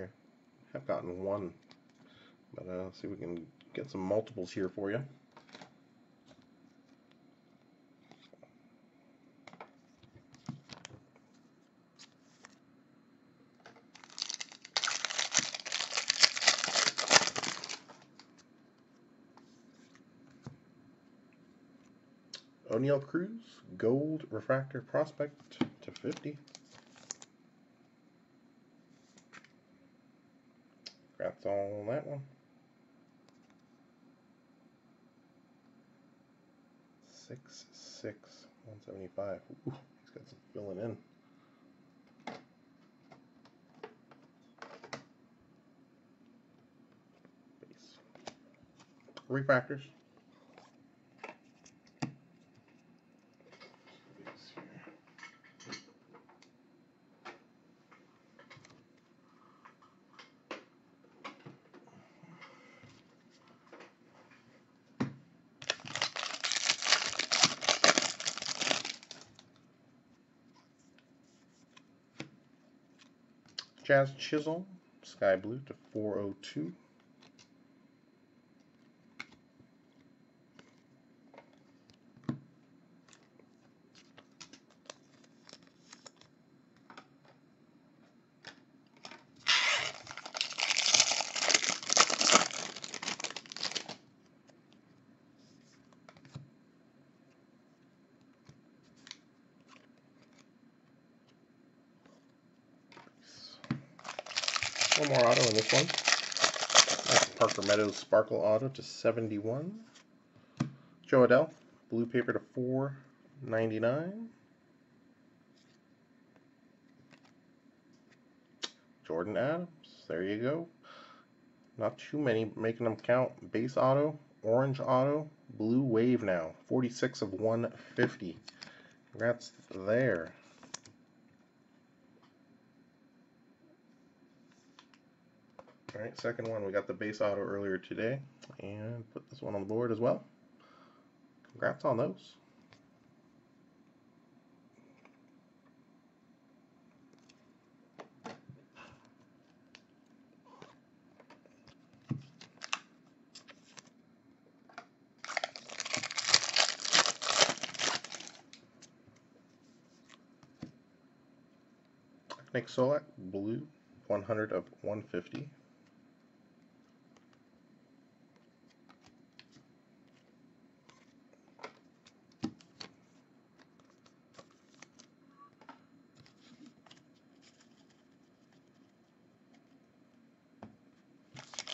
have gotten one, but uh, see if we can get some multiples here for you. Oneil Cruz, gold refractor prospect to 50. Congrats on that one. Six six one seventy five. Ooh, he's got some filling in. Base. Refractors. Jazz Chisholm, Sky Blue to 402. One more auto in this one. Meadows Sparkle Auto to 71. Jo Adell, blue paper to 499. Jordan Adams, there you go. Not too many, making them count. Base auto, orange auto, blue wave now. 46 of 150. Congrats there. All right, second one, we got the base auto earlier today, and put this one on the board as well. Congrats on those. Nick Solak, blue, 100 of 150.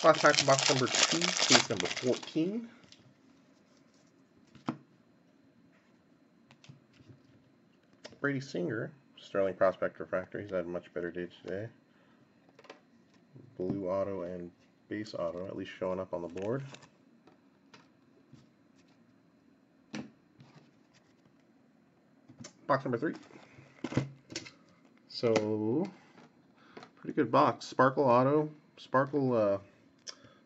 Last pack box number two, case number 14. Brady Singer, Sterling Prospect Refractor. He's had much better day today. Blue auto and base auto, at least showing up on the board. Box number three. So, pretty good box. Sparkle auto, Sparkle uh,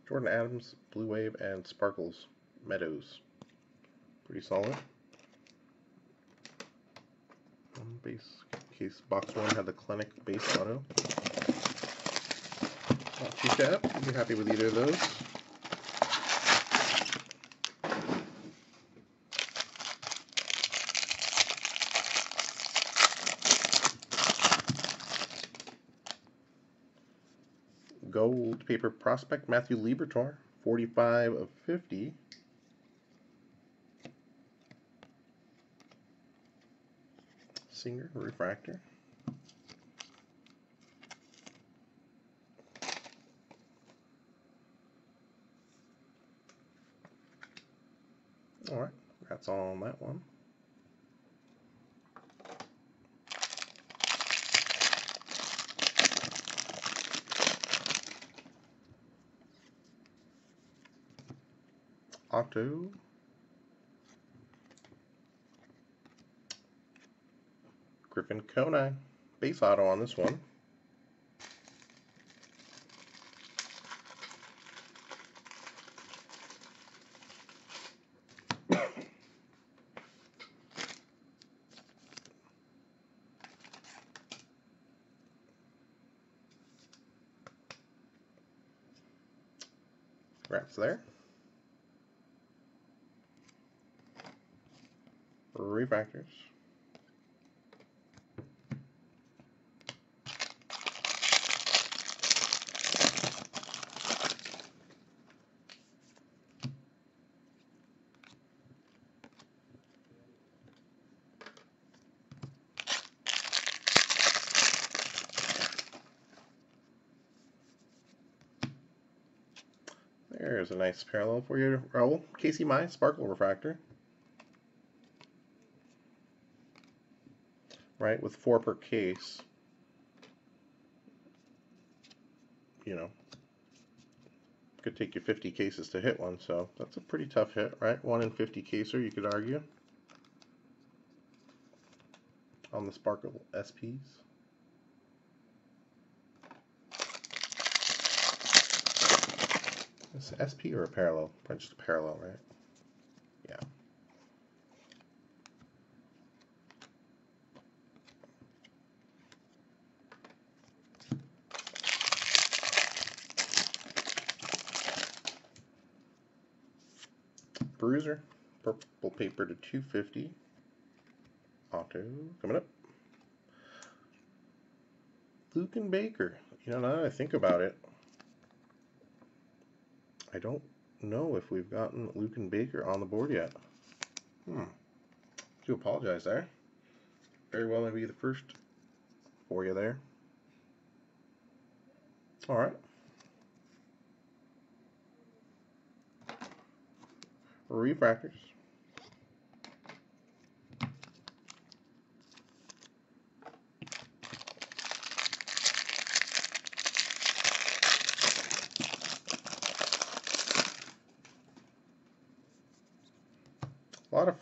Jordan Adams, Blue Wave, and Sparkles Meadows. Pretty solid. Um, base case box one had the Kelenic base auto. Not too bad. Be happy with either of those. Gold paper prospect Matthew Liberatore, 45 of 50. Singer refractor. All right, that's all on that one. Octo. Griffin Conine. Base auto on this one. Congrats there. Refractors. Nice parallel for you, Raul. Mize, Sparkle Refractor. Right, with four per case. You know, could take you 50 cases to hit one, so that's a pretty tough hit, right? One in 50 caser, you could argue. On the Sparkle SPs. Is SP or a parallel? Just a parallel, right? Yeah. Bruiser, purple paper to 250. Auto coming up. Luken Baker. You know, now that I think about it, I don't know if we've gotten Luken Baker on the board yet. Hmm. Do apologize there. Very well, maybe the first for you there. All right. Refractors.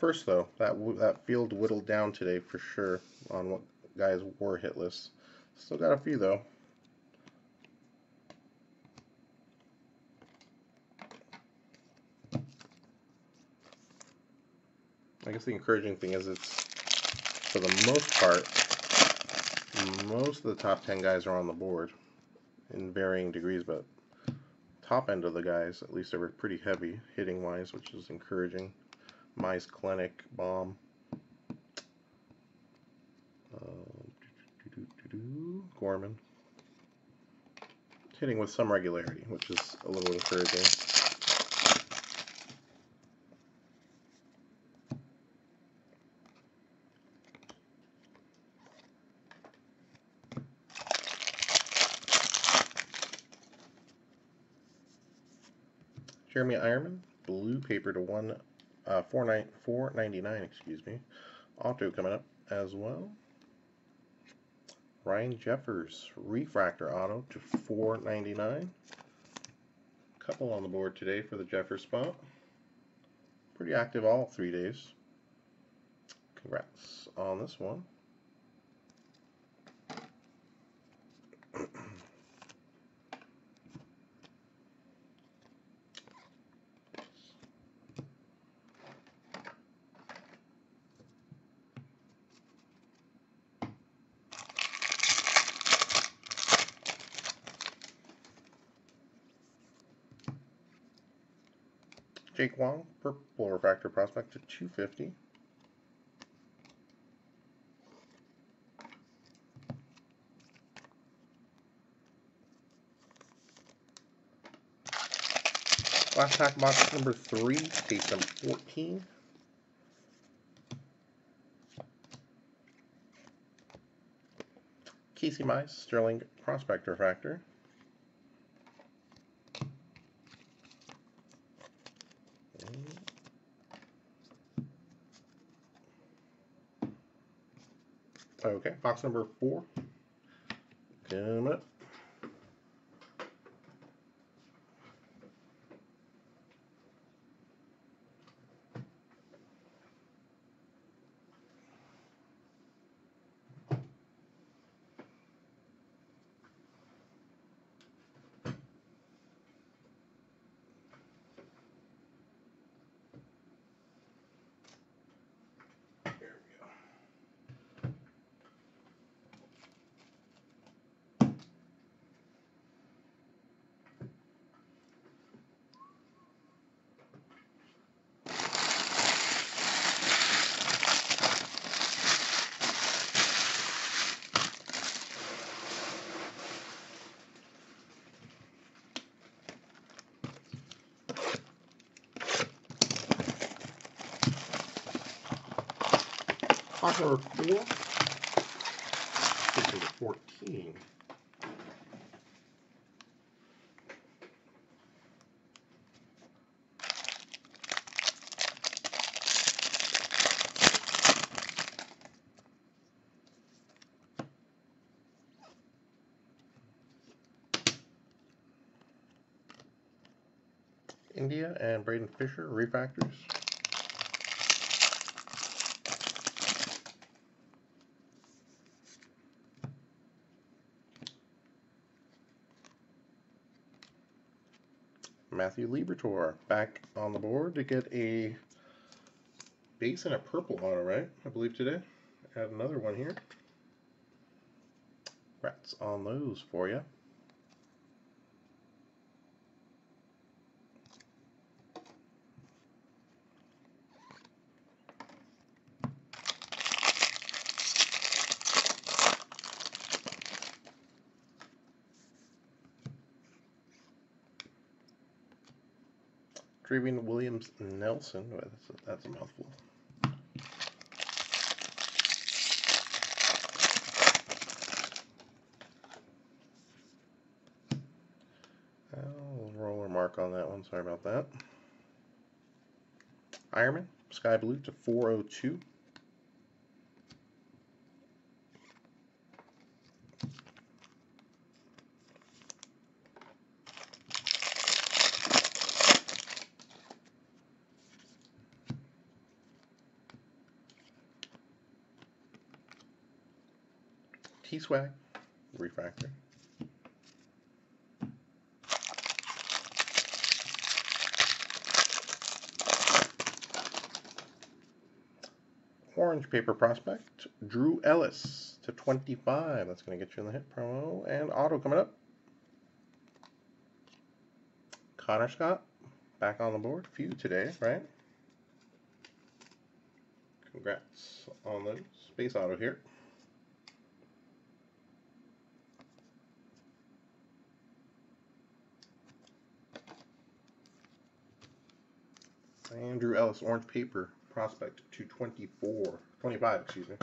Firsts though. That that field whittled down today for sure on what guys were hitless. Still got a few though. I guess the encouraging thing is it's for the most part most of the top 10 guys are on the board in varying degrees but top end of the guys at least they were pretty heavy hitting wise which is encouraging Mize Kelenic Bohm. Uh, Gorman. Hitting with some regularity, which is a little encouraging. Jeremy Eierman, blue paper to one uh, four nine four ninety nine. Excuse me. Auto coming up as well. Ryan Jeffers refractor auto to four ninety nine. Couple on the board today for the Jeffers spot. Pretty active all three days. Congrats on this one. Jake Wong, refractor prospect to 250. Last pack box number three, case number 14. Casey Mize, Sterling Prospect Refractor. Okay, box number four. Come up. There we go. Horror 4. This is a 14. India and Braden Fisher refactors. Matthew Liberatore back on the board to get a base and a purple auto, right? I believe today. Add another one here. Rats on those for you. Williams Nelson. Oh, that's, a, that's a mouthful. Roller mark on that one. Sorry about that. Eierman, Sky Blue to 402. T-Swag, refractor. Orange paper prospect, Drew Ellis to 25. That's going to get you in the hit promo. And auto coming up. Connor Scott, back on the board. Few today, right? Congrats on the space auto here. Andrew Ellis, orange paper, prospect 224, 25, excuse me.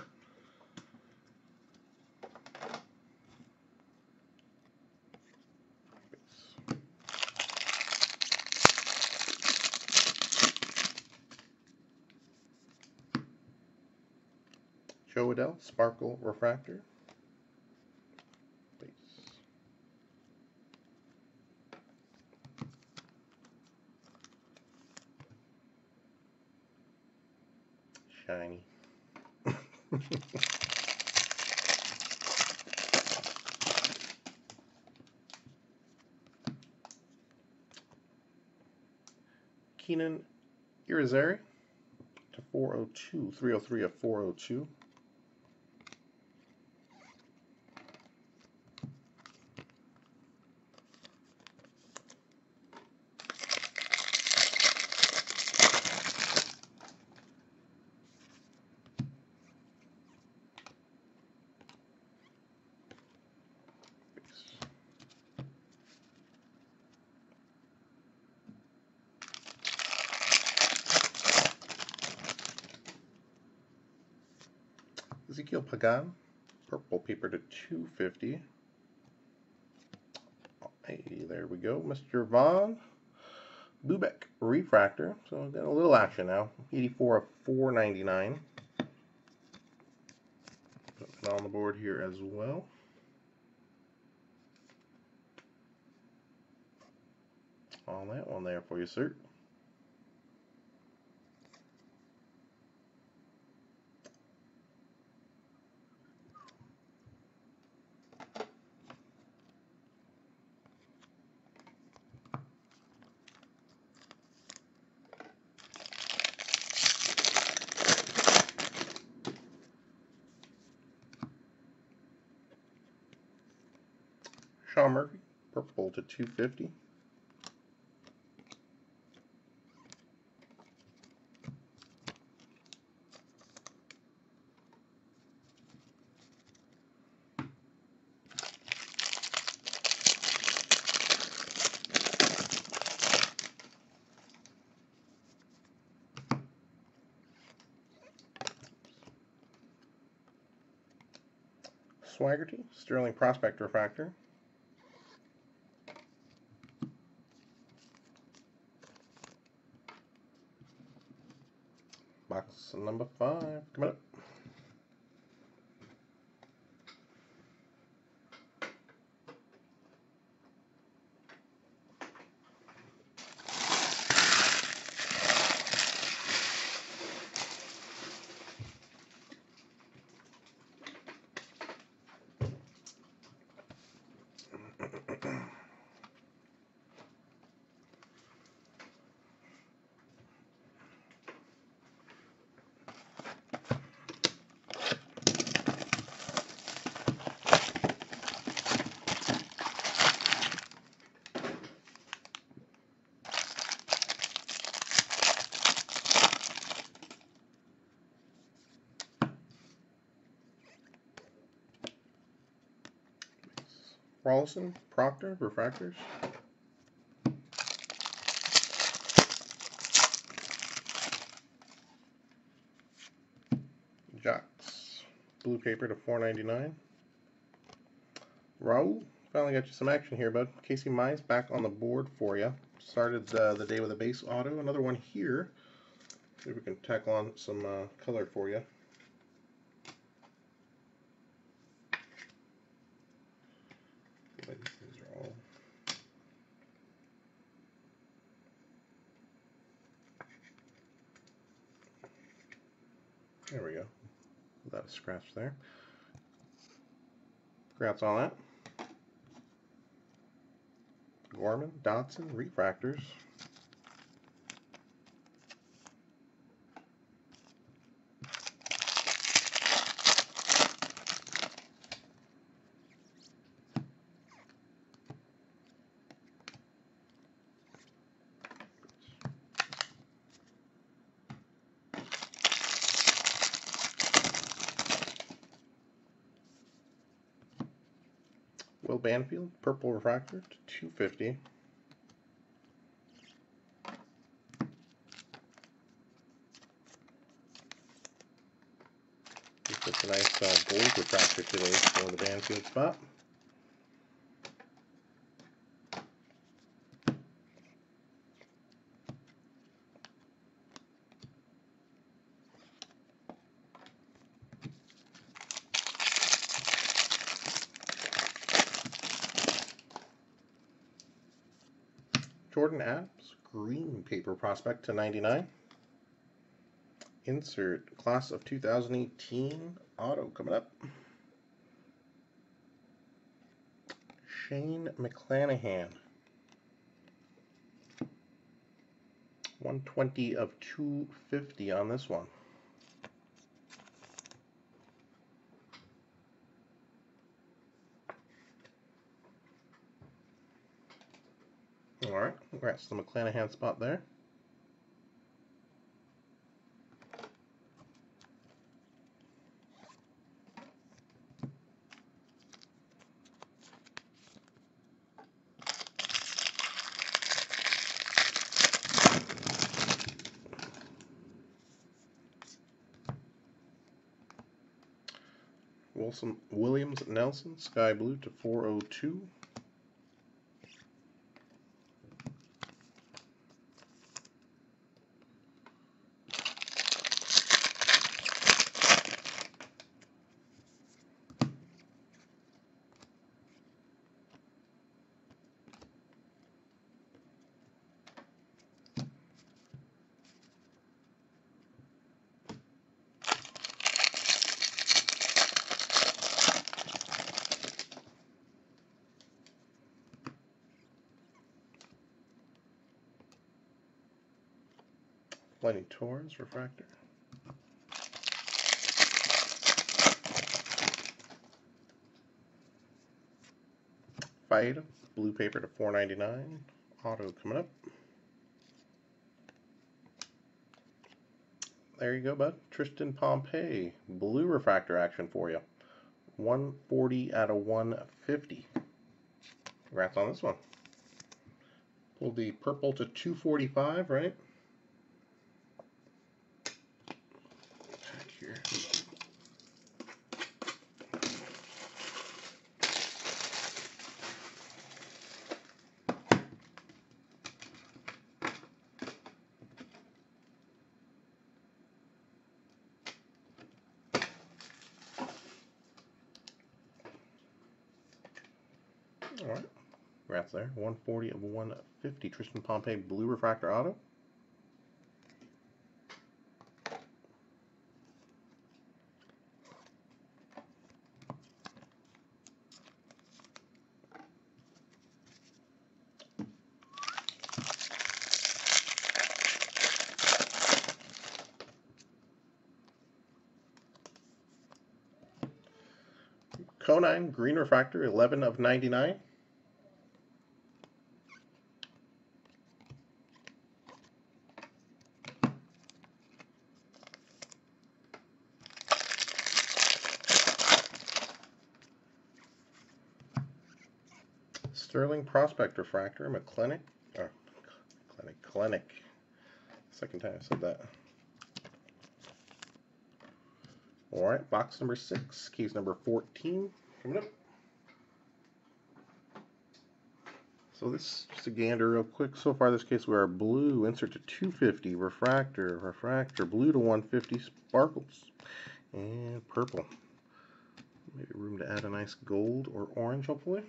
Jo Adell, Sparkle Refractor. shiny. Keenan Irizarry to 402, 303 of 402. Ezequiel Pagan, purple paper to 250. Hey, there we go. Mr. Vaughn. Bubic refractor. So I've got a little action now. 84 of 499. Put it on the board here as well. On that one there for you, sir. 250. Swaggerty, Sterling Prospect Refractor, number five coming Proctor, Refractors. Jocks, blue paper to 4.99. Raul, finally got you some action here, bud. Casey Mize back on the board for you. Started uh, the day with a base auto. Another one here. See if we can tackle on some uh, color for you. These are all There we go. A there. Congrats on that. Gorman, Dotson, refractors. Will Banfield, purple refractor to 250. Just a nice uh, gold refractor today for the Banfield spot. Jordyn Adams, green paper prospect to 99. Insert class of 2018 auto coming up. Shane McClanahan. 120 of 250 on this one. All right, congrats to the McClanahan spot there. Wilson Williams Nelson, sky blue to 402. Refractor. Fade, blue paper to 4.99. Auto coming up. There you go, bud. Tristan Pompey, blue refractor action for you. 140 out of 150. Congrats on this one. Pulled the purple to 245, right? Back here. All right. Congrats there. 140 of 150. Tristan Pompey Blue Refractor Auto. Conine Green Refractor 11 of 99. Prospect Refractor, McClinic, or Clinic, Clinic. Second time I said that. All right, box number six, case number 14, coming up. So this, just a gander real quick. So far this case we are blue, insert to 250, refractor, refractor, blue to 150, sparkles, and purple. Maybe room to add a nice gold or orange, hopefully.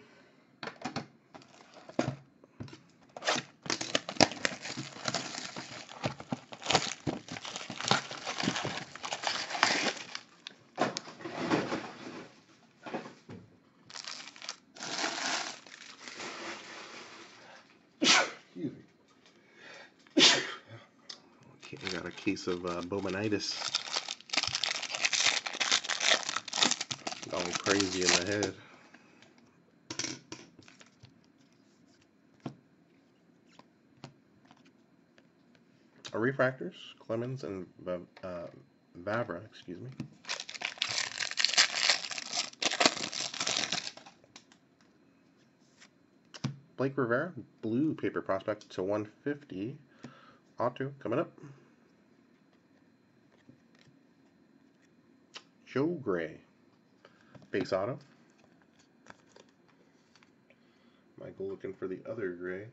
Excuse me. Okay, Of uh, Bowmanitis. Going crazy in the head. Uh, refractors, Clemens and uh, Vavra, excuse me. Blake Rivera, blue paper prospect to 150. Auto coming up. Joe Gray, base auto. Michael looking for the other Gray.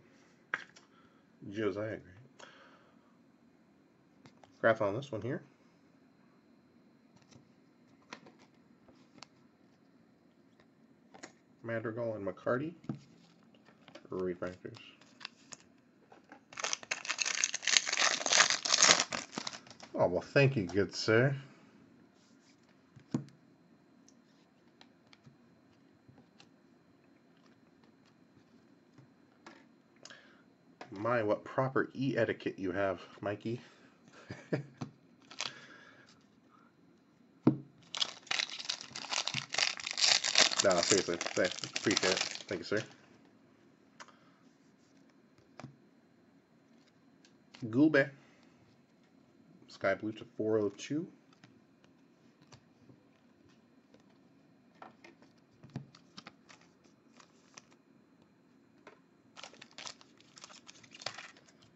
Josiah Gray. Graph on this one here. Madrigal and McCarthy refractors. Oh, well, thank you, good sir. My, what proper e-etiquette you have, Mikey. no, seriously, thank, appreciate it. Thank you, sir. Guilbe. Sky Blue to 402.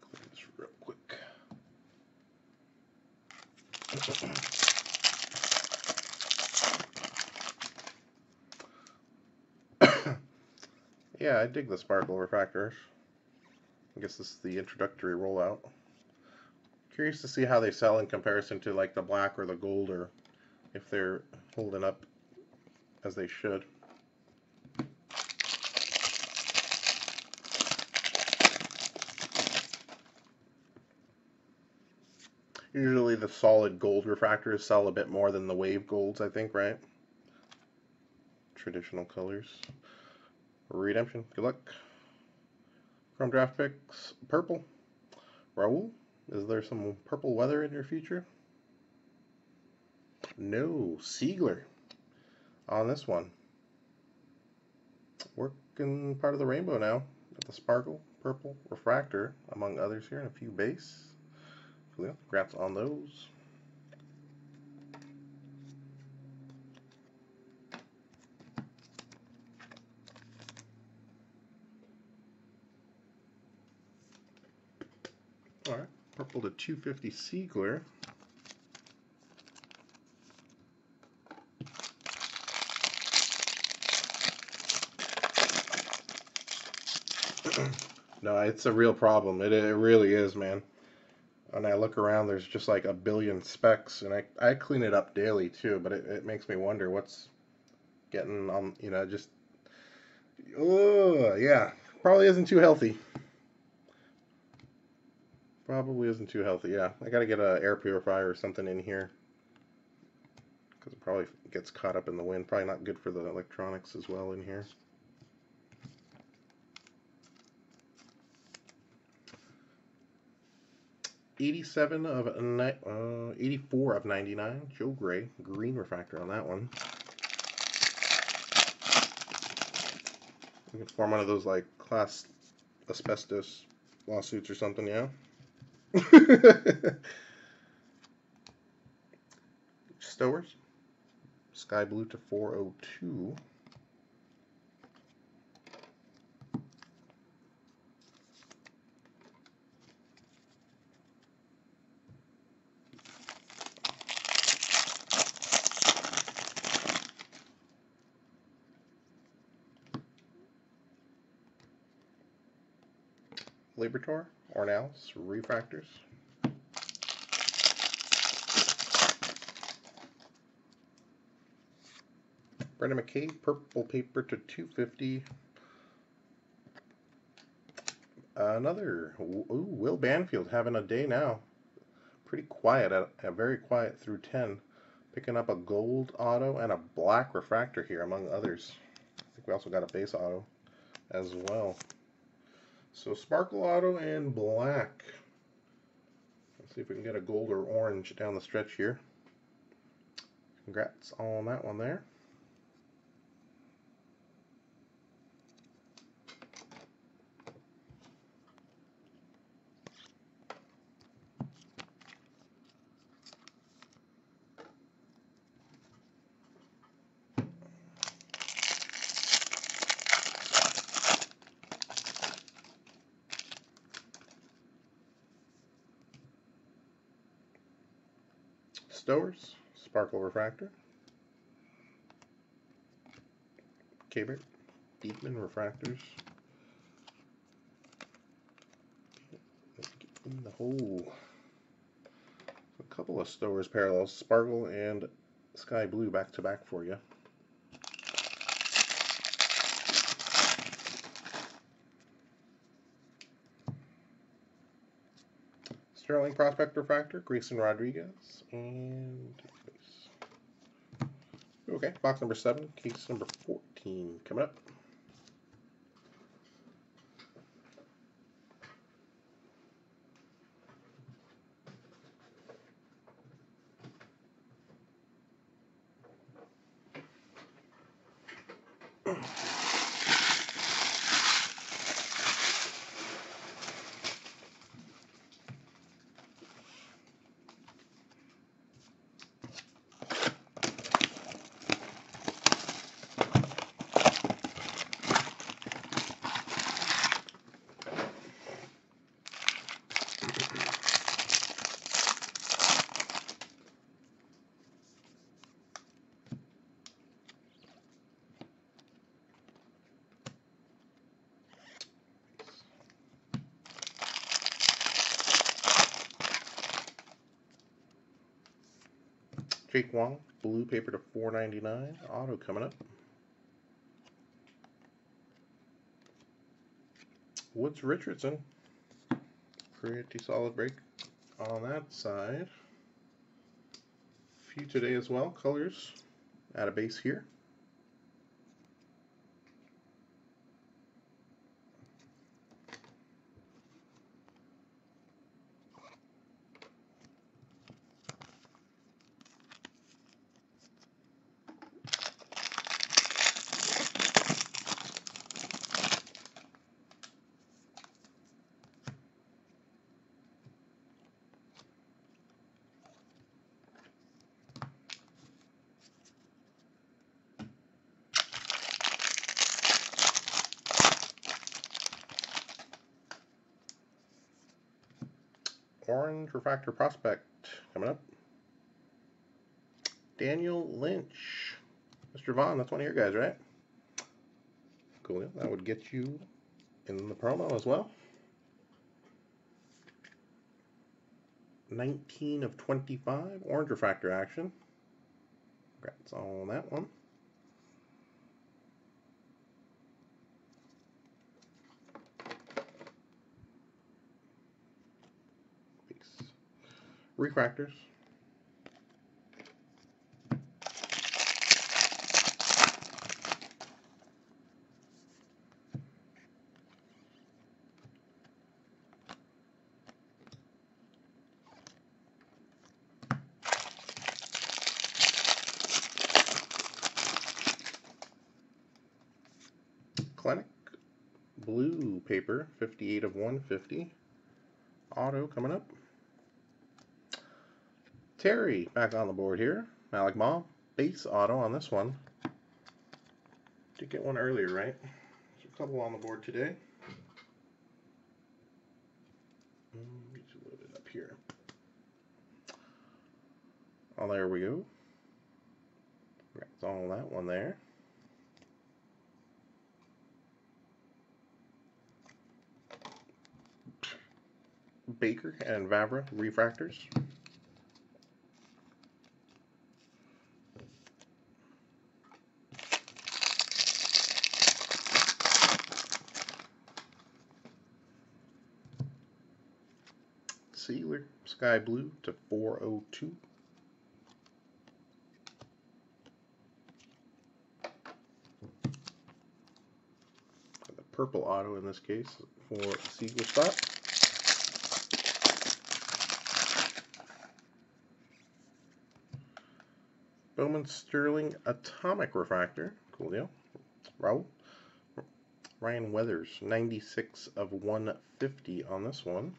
Clear this real quick. yeah, I dig the sparkle refractors. I guess this is the introductory rollout. Curious to see how they sell in comparison to like the black or the gold or if they're holding up as they should. Usually the solid gold refractors sell a bit more than the wave golds, I think, right? Traditional colors. Redemption, good luck. Chrome draft picks, purple. Raul, is there some purple weather in your future? No, Seigler on this one. Working part of the rainbow now. Got the sparkle, purple, refractor, among others here, and a few base. Congrats on those. All right, purple to 250 Seigler. no, it's a real problem. It, it really is, man. When I look around, there's just like a billion specks, and I, I clean it up daily too, but it, it makes me wonder what's getting on, you know, just Oh, yeah. Probably isn't too healthy. Probably isn't too healthy, yeah. I gotta get a air purifier or something in here. Because it probably gets caught up in the wind. Probably not good for the electronics as well in here. Eighty-seven of uh, eighty-four of ninety-nine. Joe Gray, green refractor on that one. We can form one of those like class asbestos lawsuits or something, yeah. Stowers. Sky blue to 402. Liberatore, Ornals, refractors. Brendan McKay, purple paper to 250. Another, ooh, Will Banfield having a day now. Pretty quiet, a, a uh, very quiet through 10. Picking up a gold auto and a black refractor here, among others. I think we also got a base auto as well. So Sparkle Auto and black. Let's see if we can get a gold or orange down the stretch here. Congrats on that one there. Stowers, Sparkle Refractor, Cabert, Diekman Refractors. in the hole. A couple of Stowers parallels, Sparkle and Sky Blue back to back for you. Sterling Prospect Refractor, Grayson Rodriguez, and okay, box number seven, case number fourteen coming up. Jake Wong, blue paper to 4.99. Auto coming up. Woods Richardson. Pretty solid break on that side. Few today as well. Colors at a base here. That's one of your guys, right? Cool. That would get you in the promo as well. 19 of 25. Orange Refractor action. Congrats on that one. Peace. Refractors. 58 of 150. Auto coming up. Terry back on the board here. Alec Mall, base auto on this one. Did get one earlier, right? There's a couple on the board today. Mm, Get you loaded up here. Oh, there we go. That's all that one there. Baker and Vavra refractors. Seigler, sky blue to 402. The purple auto in this case for Siegelstadt. Bowman Sterling Atomic Refractor. Cool deal. Raul. Ryan Weathers, 96 of 150 on this one.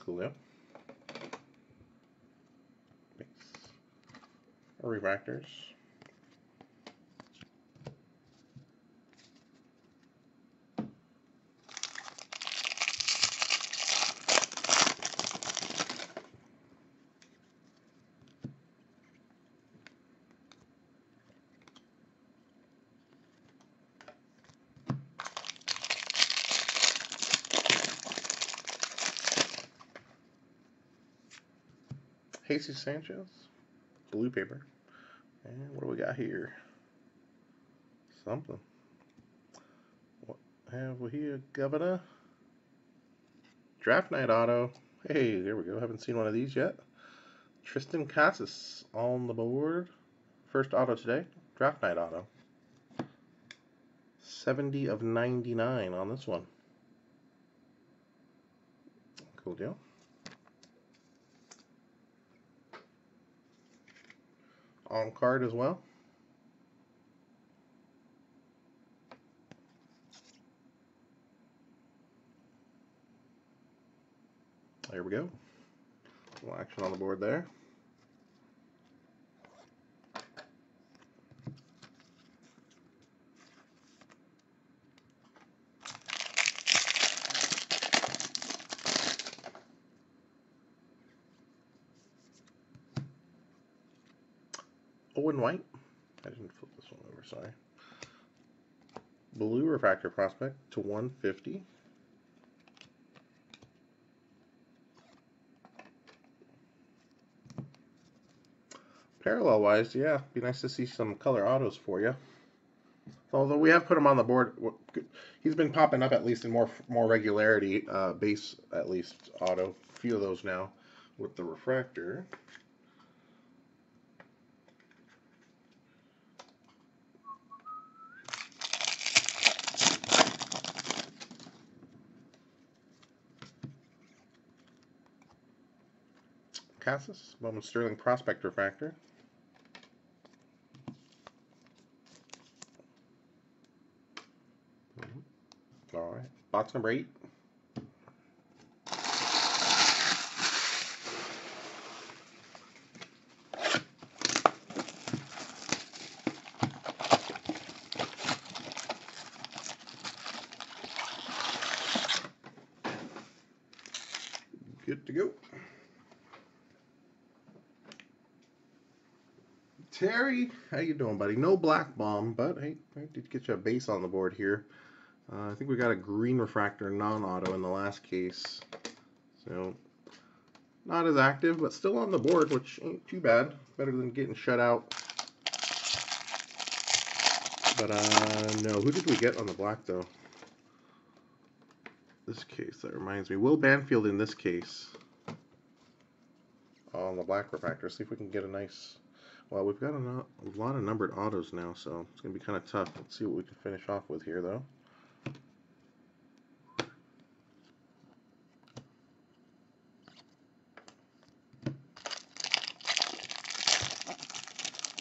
Cool deal. Base. Refractors. Jesus Sanchez, blue paper. And what do we got here? Something. What have we here, Governor? Draft night auto. Hey, there we go. Haven't seen one of these yet. Triston Casas on the board. First auto today. Draft night auto. 70 of 99 on this one. Cool deal. On card as well. There we go. A little action on the board there. Owen White. I didn't flip this one over, sorry. Blue Refractor Prospect to 150. Parallel wise, yeah, be nice to see some color autos for you. Although we have put him on the board, he's been popping up at least in more more regularity, uh, base at least auto. A few of those now with the refractor. Casas, Bowman Sterling Prospect Refractor. Mm-hmm. All right, box number eight. Good to go. How you doing, buddy? No black bomb, but hey, I did get you a base on the board here. Uh, I think we got a green refractor non-auto in the last case, so not as active, but still on the board, which ain't too bad. Better than getting shut out. But uh, no, who did we get on the black though? This case that reminds me, Will Banfield in this case on the black refractor. See if we can get a nice. Well, we've got a, lot of numbered autos now, so it's gonna be kind of tough. Let's see what we can finish off with here, though.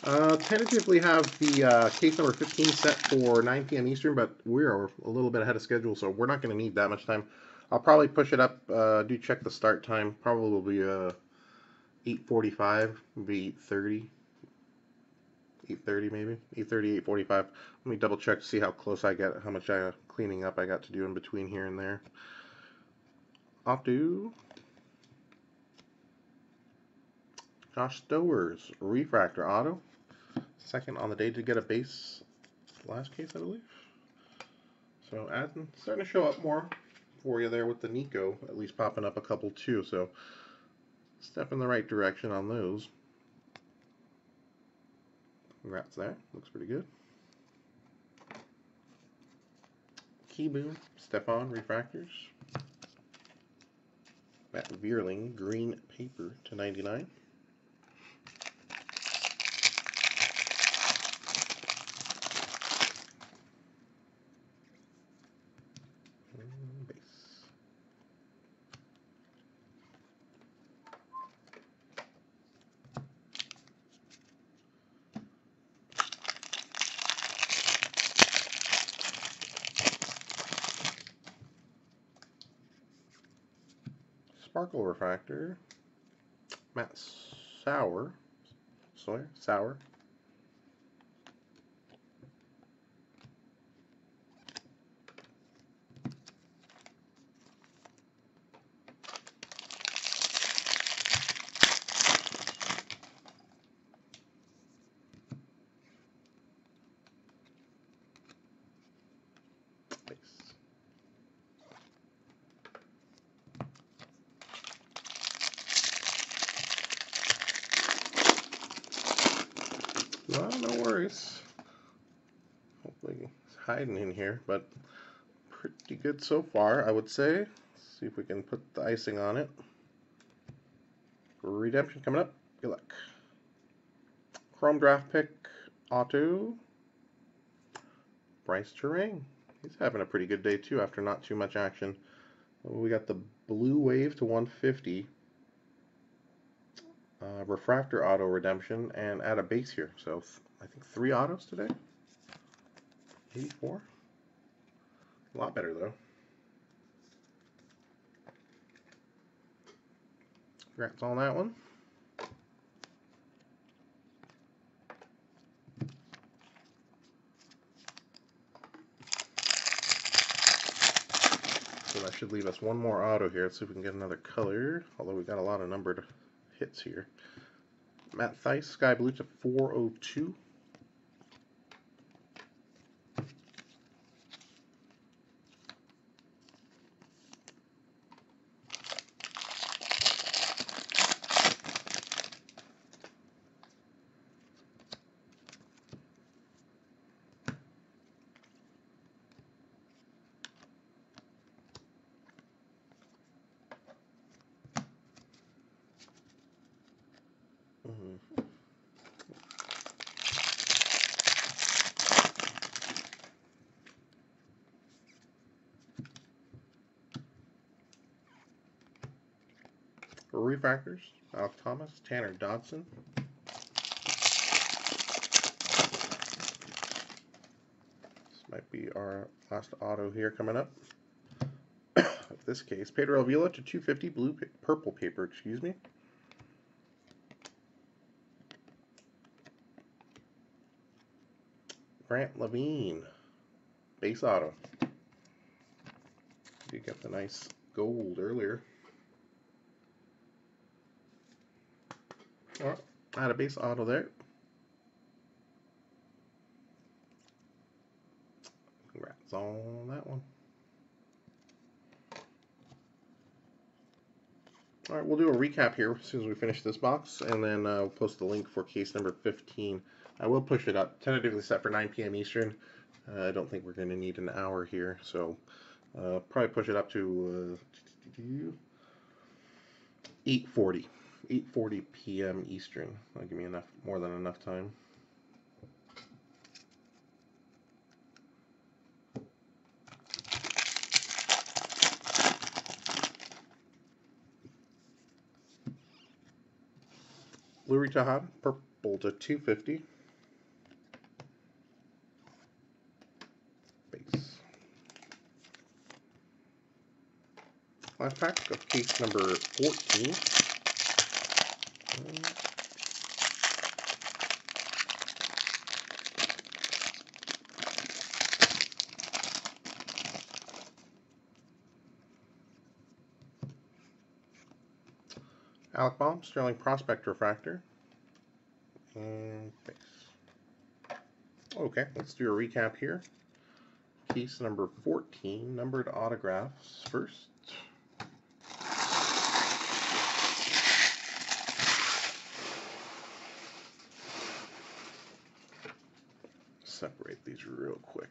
Uh, tentatively have the uh, case number 15 set for 9 p.m. Eastern, but we are a little bit ahead of schedule, so we're not going to need that much time. I'll probably push it up. Uh, do check the start time. Probably will be uh, 8:45, maybe 8:30, 8:30 maybe 8:30, 8:45. Let me double check to see how close I get, how much uh, cleaning up I got to do in between here and there. I'll Josh Stowers refractor auto. Second on the day to get a base last case, I believe. So adding, starting to show up more for you there with the Nico, at least popping up a couple too. So step in the right direction on those. Congrats there. Looks pretty good. Keyboom, Stephan refractors. Matt Vierling, green paper to 99. Mm, Base. Sparkle refractor. Matt Sour. Sawyer? Sour. Base. Well, no worries. Hopefully it's in here, but pretty good so far, I would say. Let's see if we can put the icing on it. Redemption coming up. Good luck. Chrome draft pick, auto. Brice Turang. He's having a pretty good day too after not too much action. We got the blue wave to 150. Uh, refractor auto redemption and add a base here. So I think three autos today. 84. A lot better though. Congrats on that one. So that should leave us one more auto here. Let's see if we can get another color. Although we got a lot of numbered hits here. Matt Thice, Sky Blue to 402. Mhm. Refractors, Alec Thomas, Tanner Dodson. This might be our last auto here coming up. of this case, Pedro Avila to 250 blue, purple paper, excuse me. Grant Lavigne, base auto. You got the nice gold earlier. Well, add a base auto there. Congrats on that one. All right, we'll do a recap here as soon as we finish this box, and then uh, we'll post the link for case number 15 I will push it up. Tentatively set for 9 p.m. Eastern. Uh, I don't think we're going to need an hour here, so uh, probably push it up to uh, 8:40. 8:40 p.m. Eastern. That'll give me enough, more than enough time. Luri Tahad, purple to 250. Base. Last pack of case number 14. Alec Bohm, Sterling Prospect Refractor. And base. Okay, let's do a recap here. Case number 14, numbered autographs first. Separate these real quick.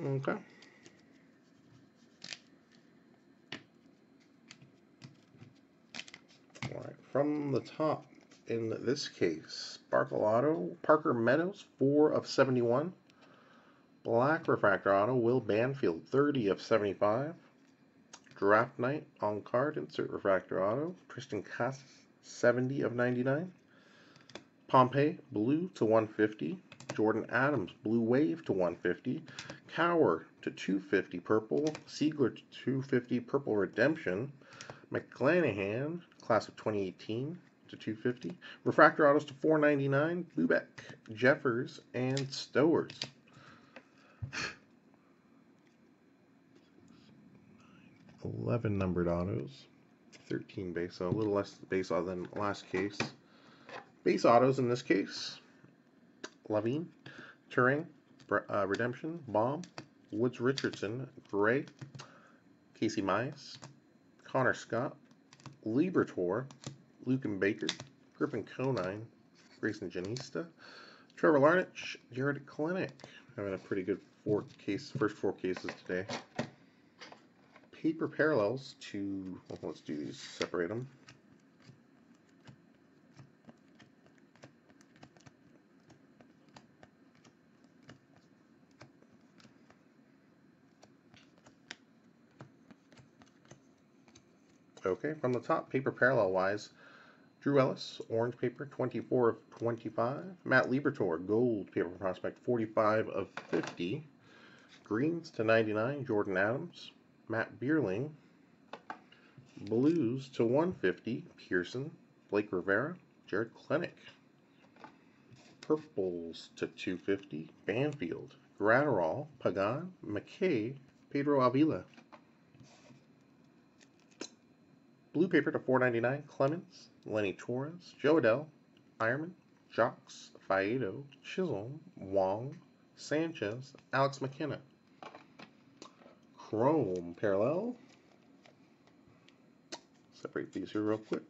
Okay. All right, from the top, in this case, Sparkle Auto, Parker Meadows, 4 of 71. Black Refractor Auto, Will Banfield, 30 of 75. Draft Night on card, insert Refractor Auto, Triston Casas, 70 of 99. Pompey, Blue to 150. Jordyn Adams, Blue Wave to 150. Kowar to 250 purple. Seigler to 250 purple redemption. McClanahan, class of 2018 to 250. Refractor autos to 499. Lubeck, Jeffers, and Stowers. Eleven numbered autos, thirteen base, so a little less base auto than last case. Base autos in this case: Lavigne, Turang, uh, Redemption, Bohm, Woods Richardson, Gray, Casey Mize, Connor Scott, Liberatore, Luken Baker, Griffin Conine, Greyson Jenista, Trevor Larnach, Jarred Kelenic. Having a pretty good four case, first four cases today. Paper parallels to, well, let's do these, separate them. Okay, from the top, paper parallel wise, Drew Ellis, orange paper, 24 of 25. Matt Liberatore, gold paper prospect, 45 of 50. Greens to 99, Jordyn Adams. Matt Vierling. Blues to 150, Pearson. Blake Rivera, Jarred Kelenic. Purples to 250, Banfield. Gratterall, Pagan, McKay, Pedro Avila. Blue paper to 4.99. Clemens, Lenny Torres, Jo Adell, Ironman, Jocks, Faedo, Chisholm, Wong, Sanchez, Alex McKenna. Chrome parallel. Separate these here real quick.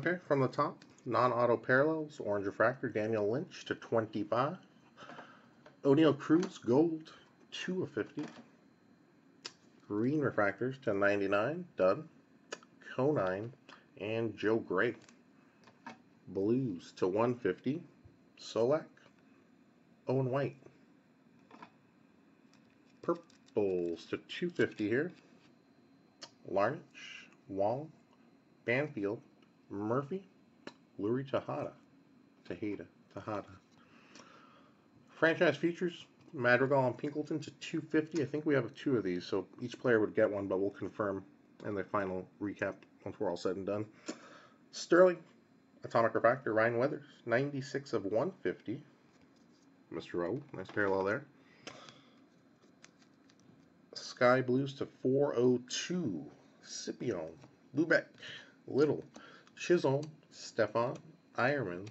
Okay, from the top, non-auto parallels, orange refractor, Daniel Lynch to 25. Oneil Cruz, gold, 2 of 50. Green refractors to 99, done. Conine and Joe Gray. Blues to 150, Solak, Owen White. Purples to 250 here. Larnach, Wong, Banfield, Murphy, Luri Tahada, Tahada, Tahada. franchise features Madrigal and Pinkleton to 250. I think we have two of these, so each player would get one, but we'll confirm in the final recap once we're all said and done. Sterling, Atomic Refractor, Ryan Weathers, 96 of 150. Mr. O, nice parallel there. Sky Blues to 402. Scipion, Lubeck, Little, Chisholm, Stephan, Ironman,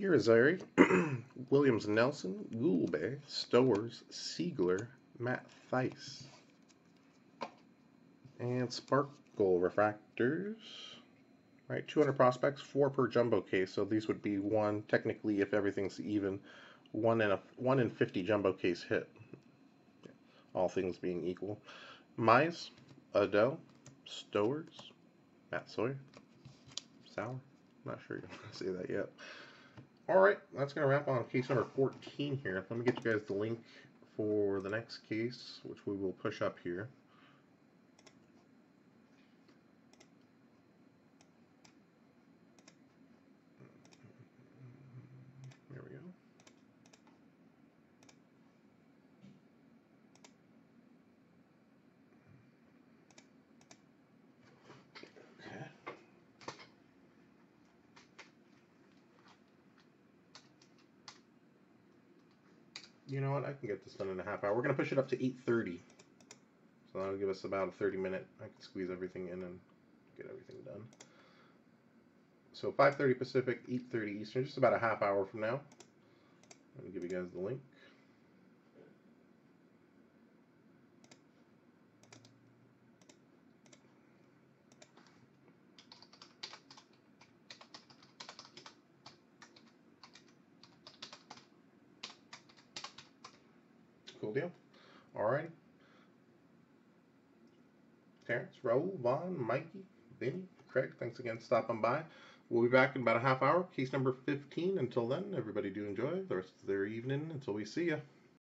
Irizarry, Williams Nelson, Guilbe, Stowers, Seigler, Matt Theiss. And Sparkle Refractors. Right, 200 prospects, four per jumbo case. So these would be one, technically, if everything's even, one in a one in 50 jumbo case hit. All things being equal. Mize, Adell, Stowers, Matt Sawyer, Sauer. Not sure you're gonna say that yet. All right, that's gonna wrap on case number 14 here. Let me get you guys the link for the next case, which we will push up here. What? I can get this done in a half hour. We're gonna push it up to 8:30, so that'll give us about a 30 minute. I can squeeze everything in and get everything done. So 5:30 Pacific, 8:30 Eastern, just about a half hour from now. Let me give you guys the link. Cool deal. All right. Terrence, Raul, Vaughn, Mikey, Vinny, Craig, thanks again for stopping by. We'll be back in about a half hour. Case number 15. Until then, everybody do enjoy the rest of their evening until we see you.